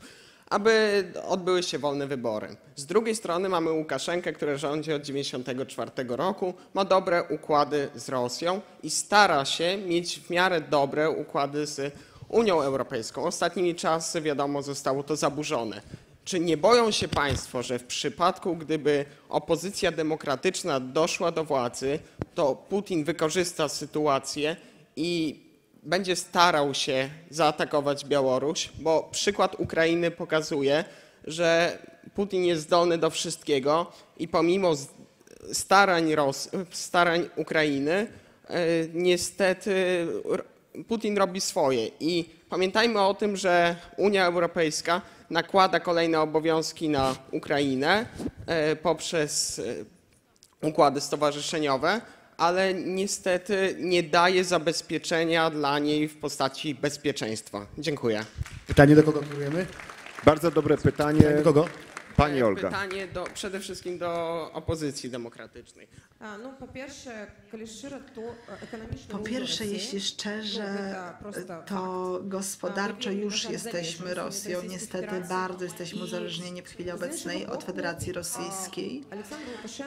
aby odbyły się wolne wybory. Z drugiej strony mamy Łukaszenkę, który rządzi od 1994 roku, ma dobre układy z Rosją i stara się mieć w miarę dobre układy z Unią Europejską. Ostatnimi czasy, wiadomo, zostało to zaburzone. Czy nie boją się Państwo, że w przypadku, gdyby opozycja demokratyczna doszła do władzy, to Putin wykorzysta sytuację i będzie starał się zaatakować Białoruś? Bo przykład Ukrainy pokazuje, że Putin jest zdolny do wszystkiego i pomimo starań, Ros- starań Ukrainy, e, niestety Putin robi swoje. I pamiętajmy o tym, że Unia Europejska nakłada kolejne obowiązki na Ukrainę e, poprzez e, układy stowarzyszeniowe, ale niestety nie daje zabezpieczenia dla niej w postaci bezpieczeństwa. Dziękuję. Pytanie do kogo kierujemy? Bardzo dobre pytanie. Do kogo? Pani e, Olga. pytanie do, przede wszystkim do opozycji demokratycznej. A, no, po pierwsze, Po pierwsze, jeśli szczerze, to e, gospodarczo już jesteśmy Rosją. Niestety bardzo jesteśmy uzależnieni w chwili obecnej od Federacji Rosyjskiej.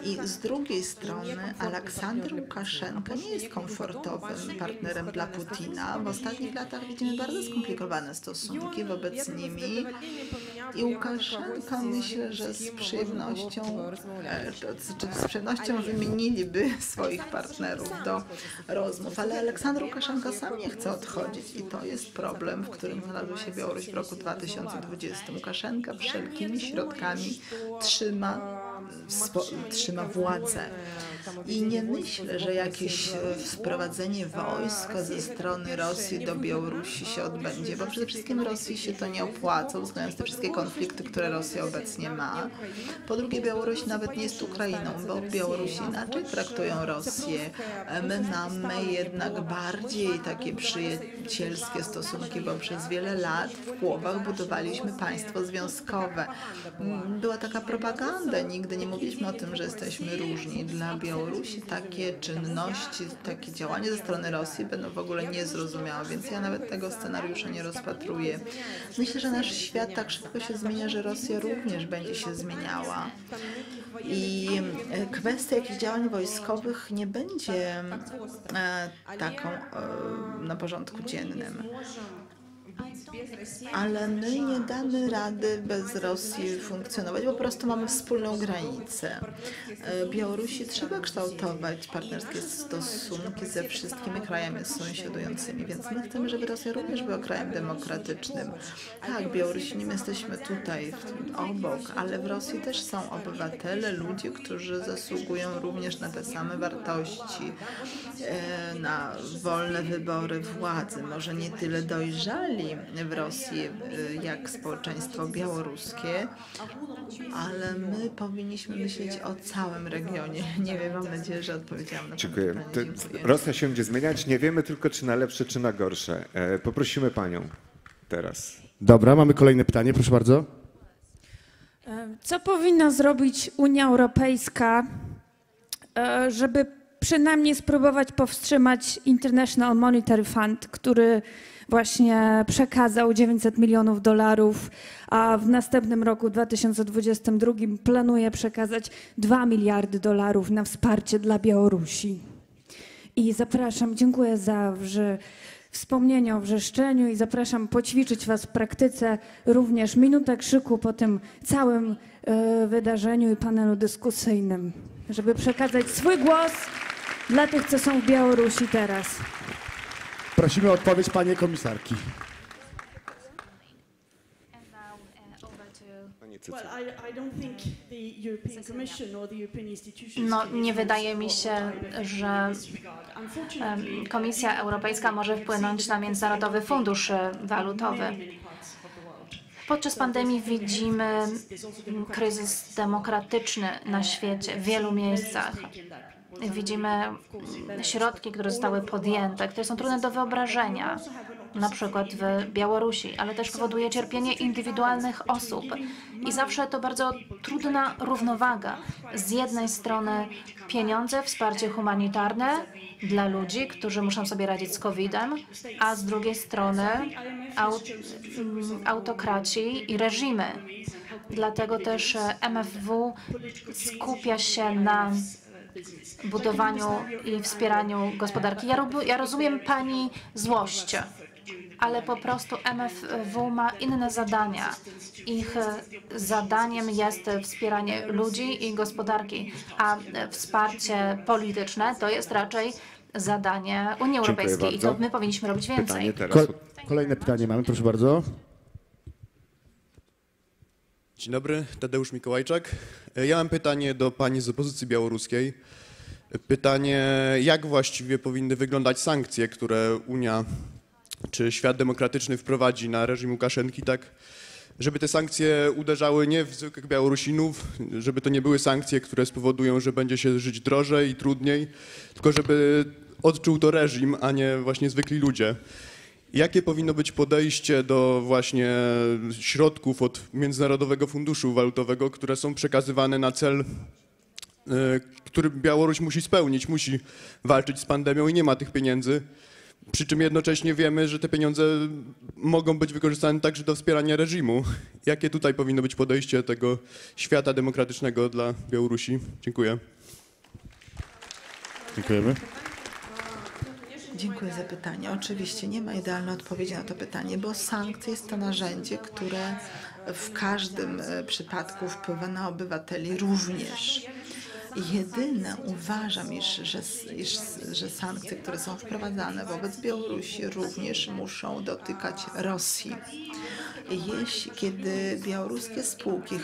I z drugiej strony Aleksandr Łukaszenka nie jest komfortowym partnerem dla Putina. W ostatnich latach widzimy bardzo skomplikowane stosunki wobec nimi. I Łukaszenka myślę, że z przyjemnością, e, z przyjemnością wymieniliby swoich partnerów do rozmów, ale Aleksander Łukaszenka sam nie chce odchodzić i to jest problem, w którym znalazł się Białoruś w roku 2020. Łukaszenka wszelkimi środkami trzyma, trzyma władzę. I nie myślę, że jakieś e, wprowadzenie wojska ze strony Rosji do Białorusi się odbędzie, bo przede wszystkim Rosji się to nie opłaca, uwzględniając te wszystkie konflikty, które Rosja obecnie ma. Po drugie, Białoruś nawet nie jest Ukrainą, bo Białorusi inaczej traktują Rosję. My mamy jednak bardziej takie przyjacielskie stosunki, bo przez wiele lat w głowach budowaliśmy państwo związkowe. Mm, Była taka propaganda, nigdy nie mówiliśmy o tym, że jesteśmy różni. Dla Białorusi takie czynności, takie działania ze strony Rosji będą w ogóle niezrozumiałe, więc ja nawet tego scenariusza nie rozpatruję. Myślę, że nasz świat tak szybko się zmienia, że Rosja również będzie się zmieniała. I e, kwestia jakichś działań wojskowych nie będzie e, taką e, na porządku dziennym. Ale my nie damy rady bez Rosji funkcjonować, po prostu mamy wspólną granicę. E, Białorusi trzeba kształtować partnerskie stosunki ze wszystkimi krajami sąsiadującymi, więc my chcemy, żeby Rosja również była krajem demokratycznym. Tak, Białorusini my jesteśmy tutaj, obok, ale w Rosji też są obywatele, ludzie, którzy zasługują również na te same wartości, e, na wolne wybory władzy. Może nie tyle dojrzali w Rosji e, jak społeczeństwo białoruskie, ale my powinniśmy myśleć o całym regionie. Nie wiem, mam nadzieję, że odpowiedziałam na Dziękuję. pytanie. Dziękuję. Rosja się będzie zmieniać. Nie wiemy tylko, czy na lepsze, czy na gorsze. E, Poprosimy panią teraz. Dobra, mamy kolejne pytanie, proszę bardzo. Co powinna zrobić Unia Europejska, e, żeby przynajmniej spróbować powstrzymać International Monetary Fund, który właśnie przekazał 900 milionów dolarów, a w następnym roku 2022 planuje przekazać 2 miliardy dolarów na wsparcie dla Białorusi. I zapraszam, dziękuję za wrze, wspomnienie o wrzeszczeniu i zapraszam poćwiczyć Was w praktyce również minutę krzyku po tym całym e, wydarzeniu i panelu dyskusyjnym, żeby przekazać swój głos dla tych, co są w Białorusi teraz. Prosimy o odpowiedź panie komisarki. No, nie wydaje mi się, że Komisja Europejska może wpłynąć na Międzynarodowy Fundusz e, Walutowy. Podczas pandemii widzimy kryzys demokratyczny na świecie w wielu miejscach. Widzimy środki, które zostały podjęte, które są trudne do wyobrażenia, na przykład w Białorusi, ale też powoduje cierpienie indywidualnych osób. I zawsze to bardzo trudna równowaga. Z jednej strony pieniądze, wsparcie humanitarne dla ludzi, którzy muszą sobie radzić z COVID-em, a z drugiej strony au, mm, autokraci i reżimy. Dlatego też MFW skupia się na budowaniu i wspieraniu gospodarki. Ja, robu- ja rozumiem Pani złość, ale po prostu MFW ma inne zadania. Ich e, zadaniem jest wspieranie ludzi i gospodarki, a wsparcie polityczne to jest raczej zadanie Unii Europejskiej i to my powinniśmy robić więcej. Pytanie teraz. Ko- kolejne pytanie mamy, proszę bardzo. Dzień dobry, Tadeusz Mikołajczak. E, Ja mam pytanie do pani z opozycji białoruskiej. E, Pytanie, jak właściwie powinny wyglądać sankcje, które Unia czy świat demokratyczny wprowadzi na reżim Łukaszenki, tak żeby te sankcje uderzały nie w zwykłych Białorusinów, żeby to nie były sankcje, które spowodują, że będzie się żyć drożej i trudniej, tylko żeby odczuł to reżim, a nie właśnie zwykli ludzie. Jakie powinno być podejście do właśnie środków od Międzynarodowego Funduszu Walutowego, które są przekazywane na cel, y, który Białoruś musi spełnić, musi walczyć z pandemią i nie ma tych pieniędzy. Przy czym jednocześnie wiemy, że te pieniądze mogą być wykorzystane także do wspierania reżimu. Jakie tutaj powinno być podejście tego świata demokratycznego dla Białorusi? Dziękuję. Dziękujemy. Dziękuję za pytanie. Oczywiście nie ma idealnej odpowiedzi na to pytanie, bo sankcje jest to narzędzie, które w każdym e, przypadku wpływa na obywateli również. Jedyne uważam, iż, że, iż, że sankcje, które są wprowadzane wobec Białorusi również muszą dotykać Rosji. Jeśli, kiedy białoruskie spółki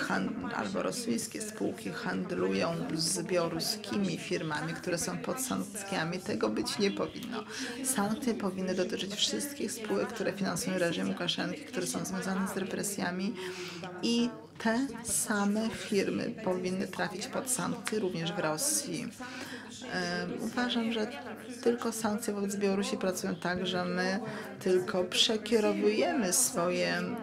albo rosyjskie spółki handlują z białoruskimi firmami, które są pod sankcjami, tego być nie powinno. Sankcje powinny dotyczyć wszystkich spółek, które finansują reżim Łukaszenki, które są związane z represjami i te same firmy powinny trafić pod sankcje również w Rosji. E, Uważam, że tylko sankcje wobec Białorusi pracują tak, że my tylko przekierowujemy swoje mm,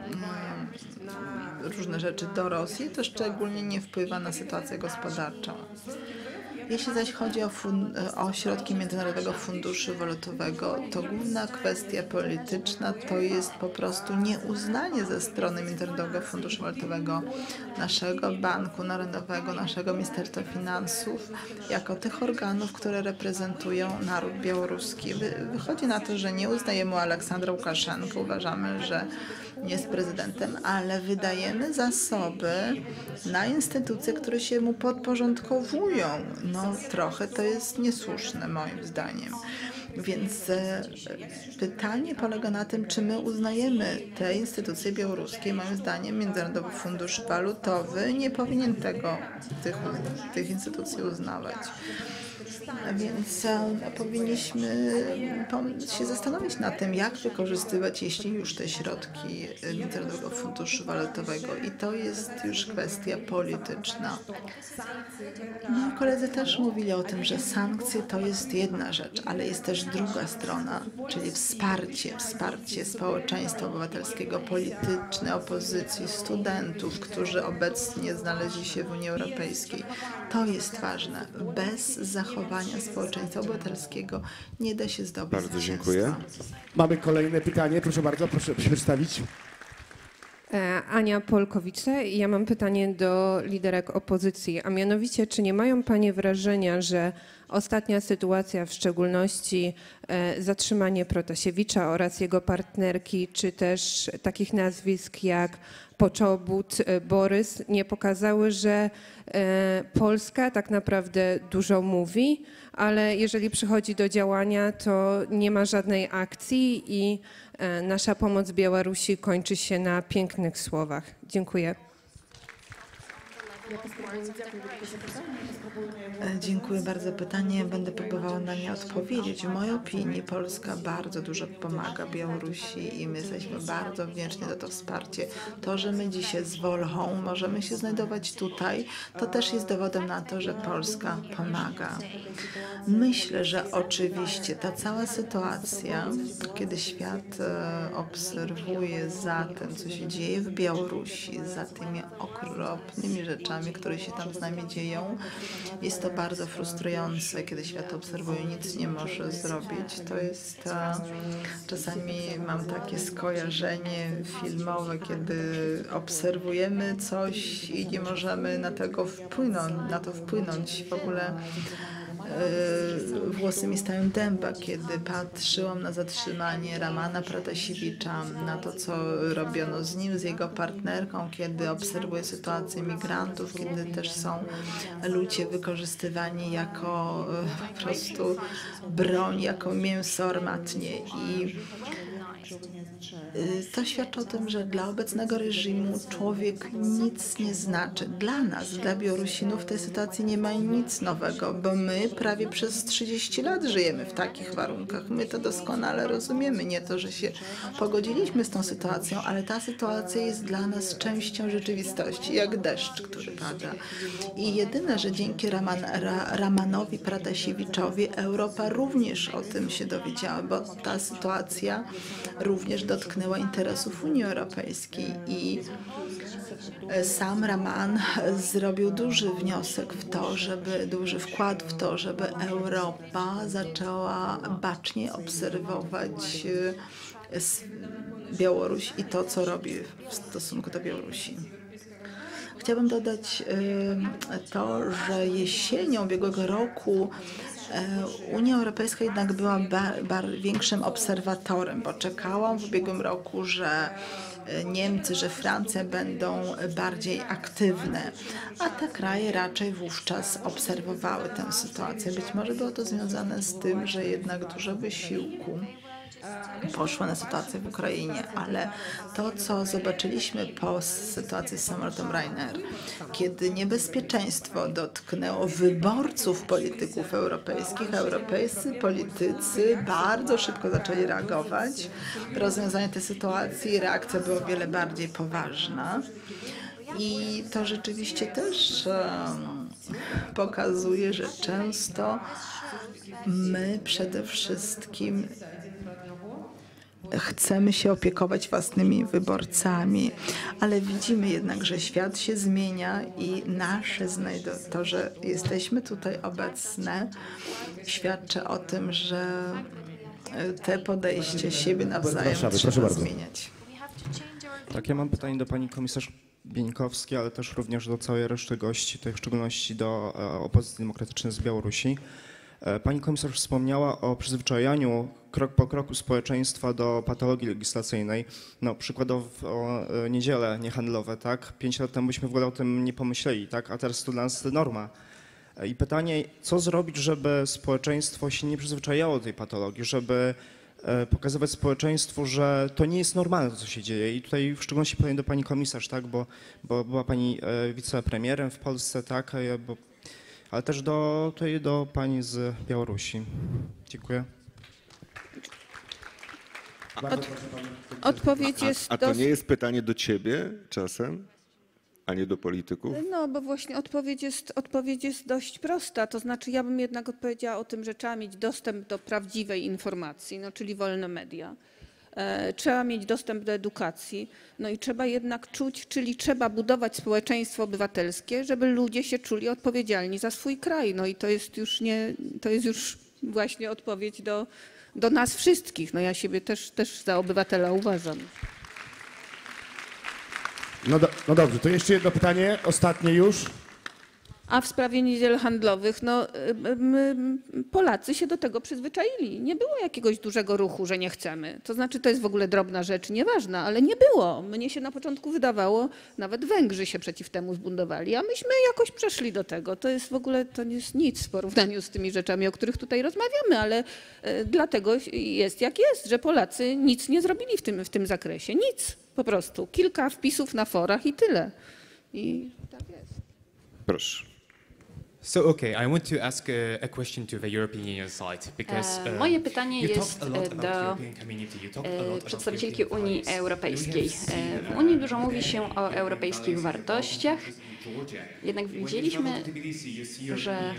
różne rzeczy do Rosji. To szczególnie nie wpływa na sytuację gospodarczą. Jeśli zaś chodzi o, o środki Międzynarodowego Funduszu Walutowego, to główna kwestia polityczna to jest po prostu nieuznanie ze strony Międzynarodowego Funduszu Walutowego, naszego Banku Narodowego, naszego Ministerstwa Finansów, jako tych organów, które reprezentują naród białoruski. Wy- Wychodzi na to, że nie uznajemy Aleksandra Łukaszenkę, uważamy, że jest prezydentem, ale wydajemy zasoby na instytucje, które się mu podporządkowują. No trochę to jest niesłuszne moim zdaniem. Więc e, pytanie polega na tym, czy my uznajemy te instytucje białoruskie. Moim zdaniem Międzynarodowy Fundusz Walutowy nie powinien tego, tych, tych instytucji uznawać. Więc e, powinniśmy się zastanowić nad tym, jak wykorzystywać, jeśli już te środki e, Międzynarodowego Funduszu Walutowego. I to jest już kwestia polityczna. No, koledzy też mówili o tym, że sankcje to jest jedna rzecz, ale jest też druga strona, czyli wsparcie, wsparcie społeczeństwa obywatelskiego, polityczne, opozycji, studentów, którzy obecnie znaleźli się w Unii Europejskiej. To jest ważne. Bez zachowania społeczeństwa obywatelskiego nie da się zdobyć Bardzo dziękuję. Mamy kolejne pytanie, proszę bardzo, proszę się przedstawić. E, Ania Polkowice i ja mam pytanie do liderek opozycji, a mianowicie, czy nie mają Panie wrażenia, że ostatnia sytuacja, w szczególności e, zatrzymanie Protasiewicza oraz jego partnerki, czy też takich nazwisk jak Poczobut, e, Borys, nie pokazały, że e, Polska tak naprawdę dużo mówi, ale jeżeli przychodzi do działania, to nie ma żadnej akcji i nasza pomoc Białorusi kończy się na pięknych słowach. Dziękuję. E, Dziękuję bardzo za pytanie. Będę próbowała na nie odpowiedzieć. W mojej opinii Polska bardzo dużo pomaga Białorusi i my jesteśmy bardzo wdzięczni za to wsparcie. To, że my dzisiaj z Wolchą możemy się znajdować tutaj, to też jest dowodem na to, że Polska pomaga. Myślę, że oczywiście ta cała sytuacja, kiedy świat e, obserwuje za tym, co się dzieje w Białorusi, za tymi okropnymi rzeczami, które się tam z nami dzieją, jest to bardzo frustrujące, kiedy świat obserwuje, nic nie może zrobić. To jest czasami mam takie skojarzenie filmowe, kiedy obserwujemy coś i nie możemy na tego wpłynąć, na to wpłynąć. W ogóle włosy mi stają dęba, kiedy patrzyłam na zatrzymanie Ramana Pratasiewicza, na to, co robiono z nim, z jego partnerką, kiedy obserwuję sytuację migrantów, kiedy też są ludzie wykorzystywani jako e, po prostu broń, jako mięso armatnie. I To świadczy o tym, że dla obecnego reżimu człowiek nic nie znaczy. Dla nas, dla Białorusinów w tej sytuacji nie ma nic nowego, bo my prawie przez 30 lat żyjemy w takich warunkach. My to doskonale rozumiemy. Nie to, że się pogodziliśmy z tą sytuacją, ale ta sytuacja jest dla nas częścią rzeczywistości, jak deszcz, który pada. I jedyne, że dzięki Raman, Ra, Ramanowi Pratasiewiczowi Europa również o tym się dowiedziała, bo ta sytuacja również dotknęła interesów Unii Europejskiej i e, sam Raman zrobił duży wniosek w to, żeby, duży wkład w to, żeby Europa zaczęła bacznie obserwować e, Białoruś i to, co robi w stosunku do Białorusi. Chciałabym dodać y, to, że jesienią ubiegłego roku e, Unia Europejska jednak była bar, bar, większym obserwatorem, bo czekałam w ubiegłym roku, że e, Niemcy, że Francja będą bardziej aktywne, a te kraje raczej wówczas obserwowały tę sytuację. Być może było to związane z tym, że jednak dużo wysiłku poszło na sytuację w Ukrainie, ale to, co zobaczyliśmy po sytuacji z samolotem Ryanair, kiedy niebezpieczeństwo dotknęło wyborców polityków europejskich, europejscy politycy bardzo szybko zaczęli reagować. Rozwiązanie tej sytuacji, reakcja była o wiele bardziej poważna. I to rzeczywiście też pokazuje, że często my przede wszystkim chcemy się opiekować własnymi wyborcami, ale widzimy jednak, że świat się zmienia i nasze znajdo- to, że jesteśmy tutaj obecne, świadczy o tym, że e, te podejście siebie nawzajem Warszawy, trzeba zmieniać. Tak, ja mam pytanie do pani komisarz Bieńkowskiej, ale też również do całej reszty gości, tutaj w szczególności do e, opozycji demokratycznej z Białorusi. E, Pani komisarz wspomniała o przyzwyczajaniu krok po kroku społeczeństwa do patologii legislacyjnej. No, przykładowo e, niedziele niehandlowe, tak? Pięć lat temu byśmy w ogóle o tym nie pomyśleli, tak? A teraz to dla nas norma. E, I pytanie, co zrobić, żeby społeczeństwo się nie przyzwyczajało do tej patologii, żeby e, pokazywać społeczeństwu, że to nie jest normalne, to co się dzieje. I tutaj w szczególności powiem do pani komisarz, tak, bo, bo była pani wicepremierem w Polsce, tak, bo, ale też do, tutaj do pani z Białorusi. Dziękuję. Od, odpowiedź A, jest a to dos- nie jest pytanie do ciebie czasem, a nie do polityków? No, bo właśnie odpowiedź jest, odpowiedź jest dość prosta. To znaczy, ja bym jednak odpowiedziała o tym, że trzeba mieć dostęp do prawdziwej informacji, no, czyli wolne media. E, Trzeba mieć dostęp do edukacji, no i trzeba jednak czuć, czyli trzeba budować społeczeństwo obywatelskie, żeby ludzie się czuli odpowiedzialni za swój kraj. No i to jest już nie, to jest już właśnie odpowiedź do, do nas wszystkich. No ja siebie też, też za obywatela uważam. No, do, no dobrze, to jeszcze jedno pytanie, ostatnie już. A w sprawie niedziel handlowych, no Polacy się do tego przyzwyczaili. Nie było jakiegoś dużego ruchu, że nie chcemy. To znaczy, to jest w ogóle drobna rzecz, nieważna, ale nie było. Mnie się na początku wydawało, nawet Węgrzy się przeciw temu zbuntowali, a myśmy jakoś przeszli do tego. To jest w ogóle, to nie jest nic w porównaniu z tymi rzeczami, o których tutaj rozmawiamy, ale y, dlatego jest jak jest, że Polacy nic nie zrobili w tym, w tym zakresie. Nic, po prostu. Kilka wpisów na forach i tyle. I tak jest. Proszę. So, okay, I want to ask a, a question to the European Union side because uh, Moje pytanie you jest e, do e, przedstawicielki Unii. Europejskiej. W Unii uh, dużo mówi się o europejskich wartościach, jednak widzieliśmy, że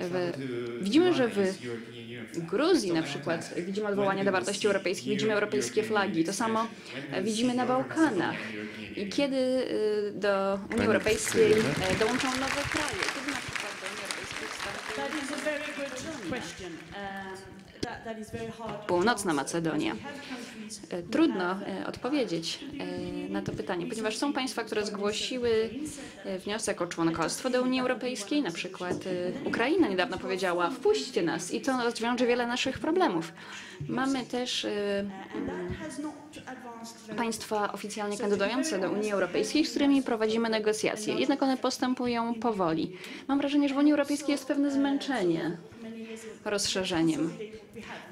w, widzimy, że w Gruzji na przykład widzimy odwołanie do wartości europejskich, widzimy europejskie flagi. To samo widzimy na Bałkanach. I kiedy e, do Unii Europejskiej dołączą nowe kraje, Północna Macedonia. E, Trudno e, odpowiedzieć e, na to pytanie, ponieważ są państwa, które zgłosiły wniosek o członkostwo do Unii Europejskiej, na przykład Ukraina niedawno powiedziała wpuśćcie nas i to rozwiąże wiele naszych problemów. Mamy też e, państwa oficjalnie kandydujące do Unii Europejskiej, z którymi prowadzimy negocjacje. Jednak one postępują powoli. Mam wrażenie, że w Unii Europejskiej jest pewne zmęczenie rozszerzeniem.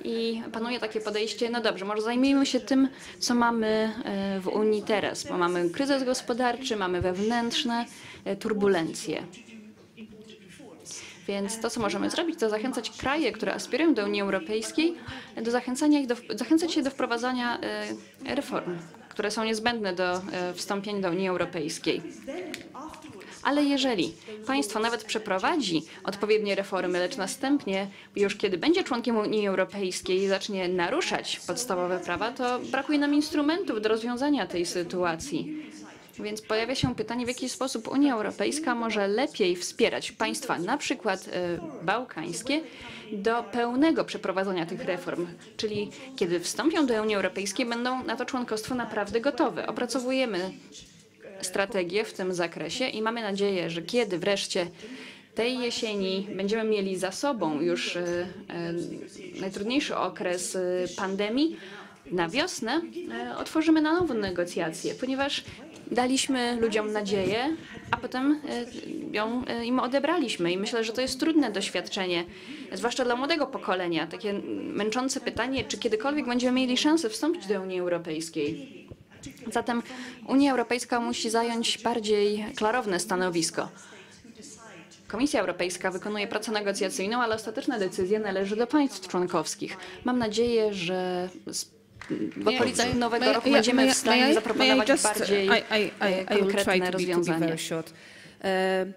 I panuje takie podejście, no dobrze, może zajmijmy się tym, co mamy e, w Unii teraz, bo mamy kryzys gospodarczy, mamy wewnętrzne e, turbulencje. Więc to, co możemy zrobić, to zachęcać kraje, które aspirują do Unii Europejskiej, do zachęcania ich do, zachęcać się do wprowadzania e, reform, które są niezbędne do wstąpienia do Unii Europejskiej. Ale jeżeli państwo nawet przeprowadzi odpowiednie reformy, lecz następnie, już kiedy będzie członkiem Unii Europejskiej, zacznie naruszać podstawowe prawa, to brakuje nam instrumentów do rozwiązania tej sytuacji. Więc pojawia się pytanie, w jaki sposób Unia Europejska może lepiej wspierać państwa, na przykład e, bałkańskie, do pełnego przeprowadzenia tych reform. Czyli kiedy wstąpią do Unii Europejskiej, będą na to członkostwo naprawdę gotowe. Opracowujemy strategię w tym zakresie i mamy nadzieję, że kiedy wreszcie tej jesieni będziemy mieli za sobą już e, e, najtrudniejszy okres e, pandemii, na wiosnę otworzymy na nowo negocjacje, ponieważ daliśmy ludziom nadzieję, a potem ją im odebraliśmy. I myślę, że to jest trudne doświadczenie, zwłaszcza dla młodego pokolenia. Takie męczące pytanie, czy kiedykolwiek będziemy mieli szansę wstąpić do Unii Europejskiej. Zatem Unia Europejska musi zająć bardziej klarowne stanowisko. Komisja Europejska wykonuje pracę negocjacyjną, ale ostateczna decyzja należy do państw członkowskich. Mam nadzieję, że w okolicach nowego roku będziemy w stanie zaproponować bardziej I, I, I, I try konkretne rozwiązania. Uh,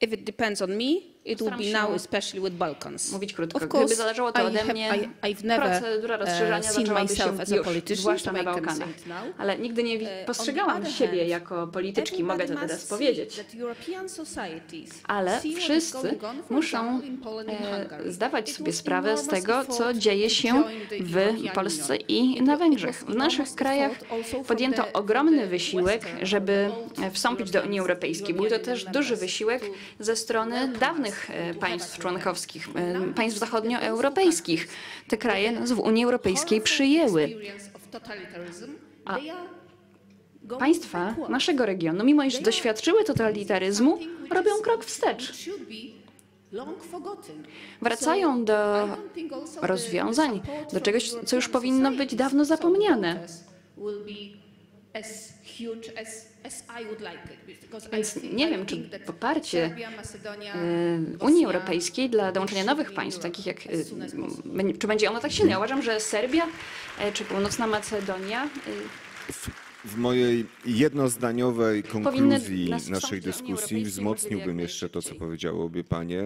if it depends on me, it Postaram be now, especially with Balkans. Mówić krótko. Of Gdyby course, zależało to I ode have- mnie, I- I've never, procedura uh, rozszerzania seen zaczęłaby myself się as a już, zwłaszcza na Bałkanach. now. Ale nigdy nie Uh, the postrzegałam siebie jako polityczki, mogę to teraz powiedzieć. Ale wszyscy muszą e, zdawać sobie sprawę z tego, co dzieje się w Polsce i na Węgrzech. W naszych krajach podjęto ogromny wysiłek, żeby e, wstąpić do Unii Europejskiej. Był to też duży wysiłek ze strony dawnych us, e, państw członkowskich, e, państw zachodnioeuropejskich. Te kraje nas w Unii Europejskiej przyjęły. A Państwa naszego regionu, mimo iż doświadczyły totalitaryzmu, robią krok wstecz. Wracają do rozwiązań, do czegoś, co już powinno być dawno zapomniane. As huge as, as I would like it, because I Więc think- nie I wiem, czy poparcie Serbia, e, Unii Europejskiej dla dołączenia nowych państw, takich jak, będzie- czy będzie ono tak silne? Ja uważam, że Serbia e, czy Północna Macedonia e, W mojej jednozdaniowej konkluzji nas naszej dyskusji wzmocniłbym jeszcze to, co powiedziały obie panie.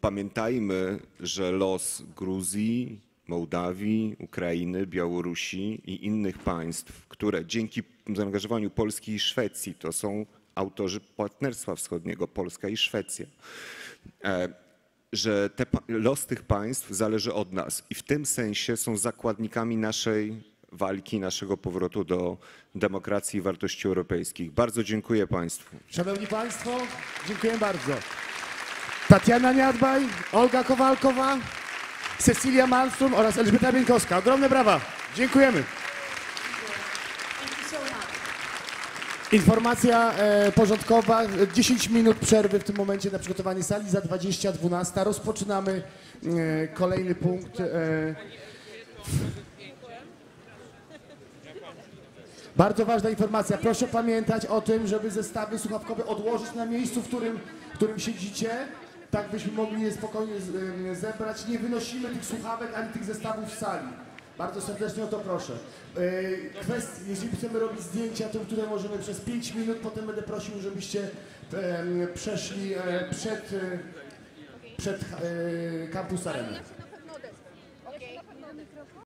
Pamiętajmy, że los Gruzji, Mołdawii, Ukrainy, Białorusi i innych państw, które dzięki zaangażowaniu Polski i Szwecji, to są autorzy Partnerstwa Wschodniego, Polska i Szwecja, e, że te, los tych państw zależy od nas i w tym sensie są zakładnikami naszej walki, naszego powrotu do demokracji i wartości europejskich. Bardzo dziękuję Państwu. Szanowni Państwo, dziękuję bardzo. Tatiana Niadbaj, Olga Kowalkowa, Cecilia Malmström oraz Elżbieta Bieńkowska. Ogromne brawa. Dziękujemy. Informacja e, porządkowa. 10 minut przerwy w tym momencie na przygotowanie sali. Za 20, 12 rozpoczynamy e, kolejny punkt. E, Bardzo ważna informacja. Proszę pamiętać o tym, żeby zestawy słuchawkowe odłożyć na miejscu, w którym, w którym siedzicie. Tak byśmy mogli je spokojnie em, zebrać. Nie wynosimy tych słuchawek ani tych zestawów z sali. Bardzo serdecznie o to proszę. E, Kwest, jeżeli chcemy robić zdjęcia, to które możemy przez 5 minut, potem będę prosił, żebyście przeszli e, przed, e, przed Arena.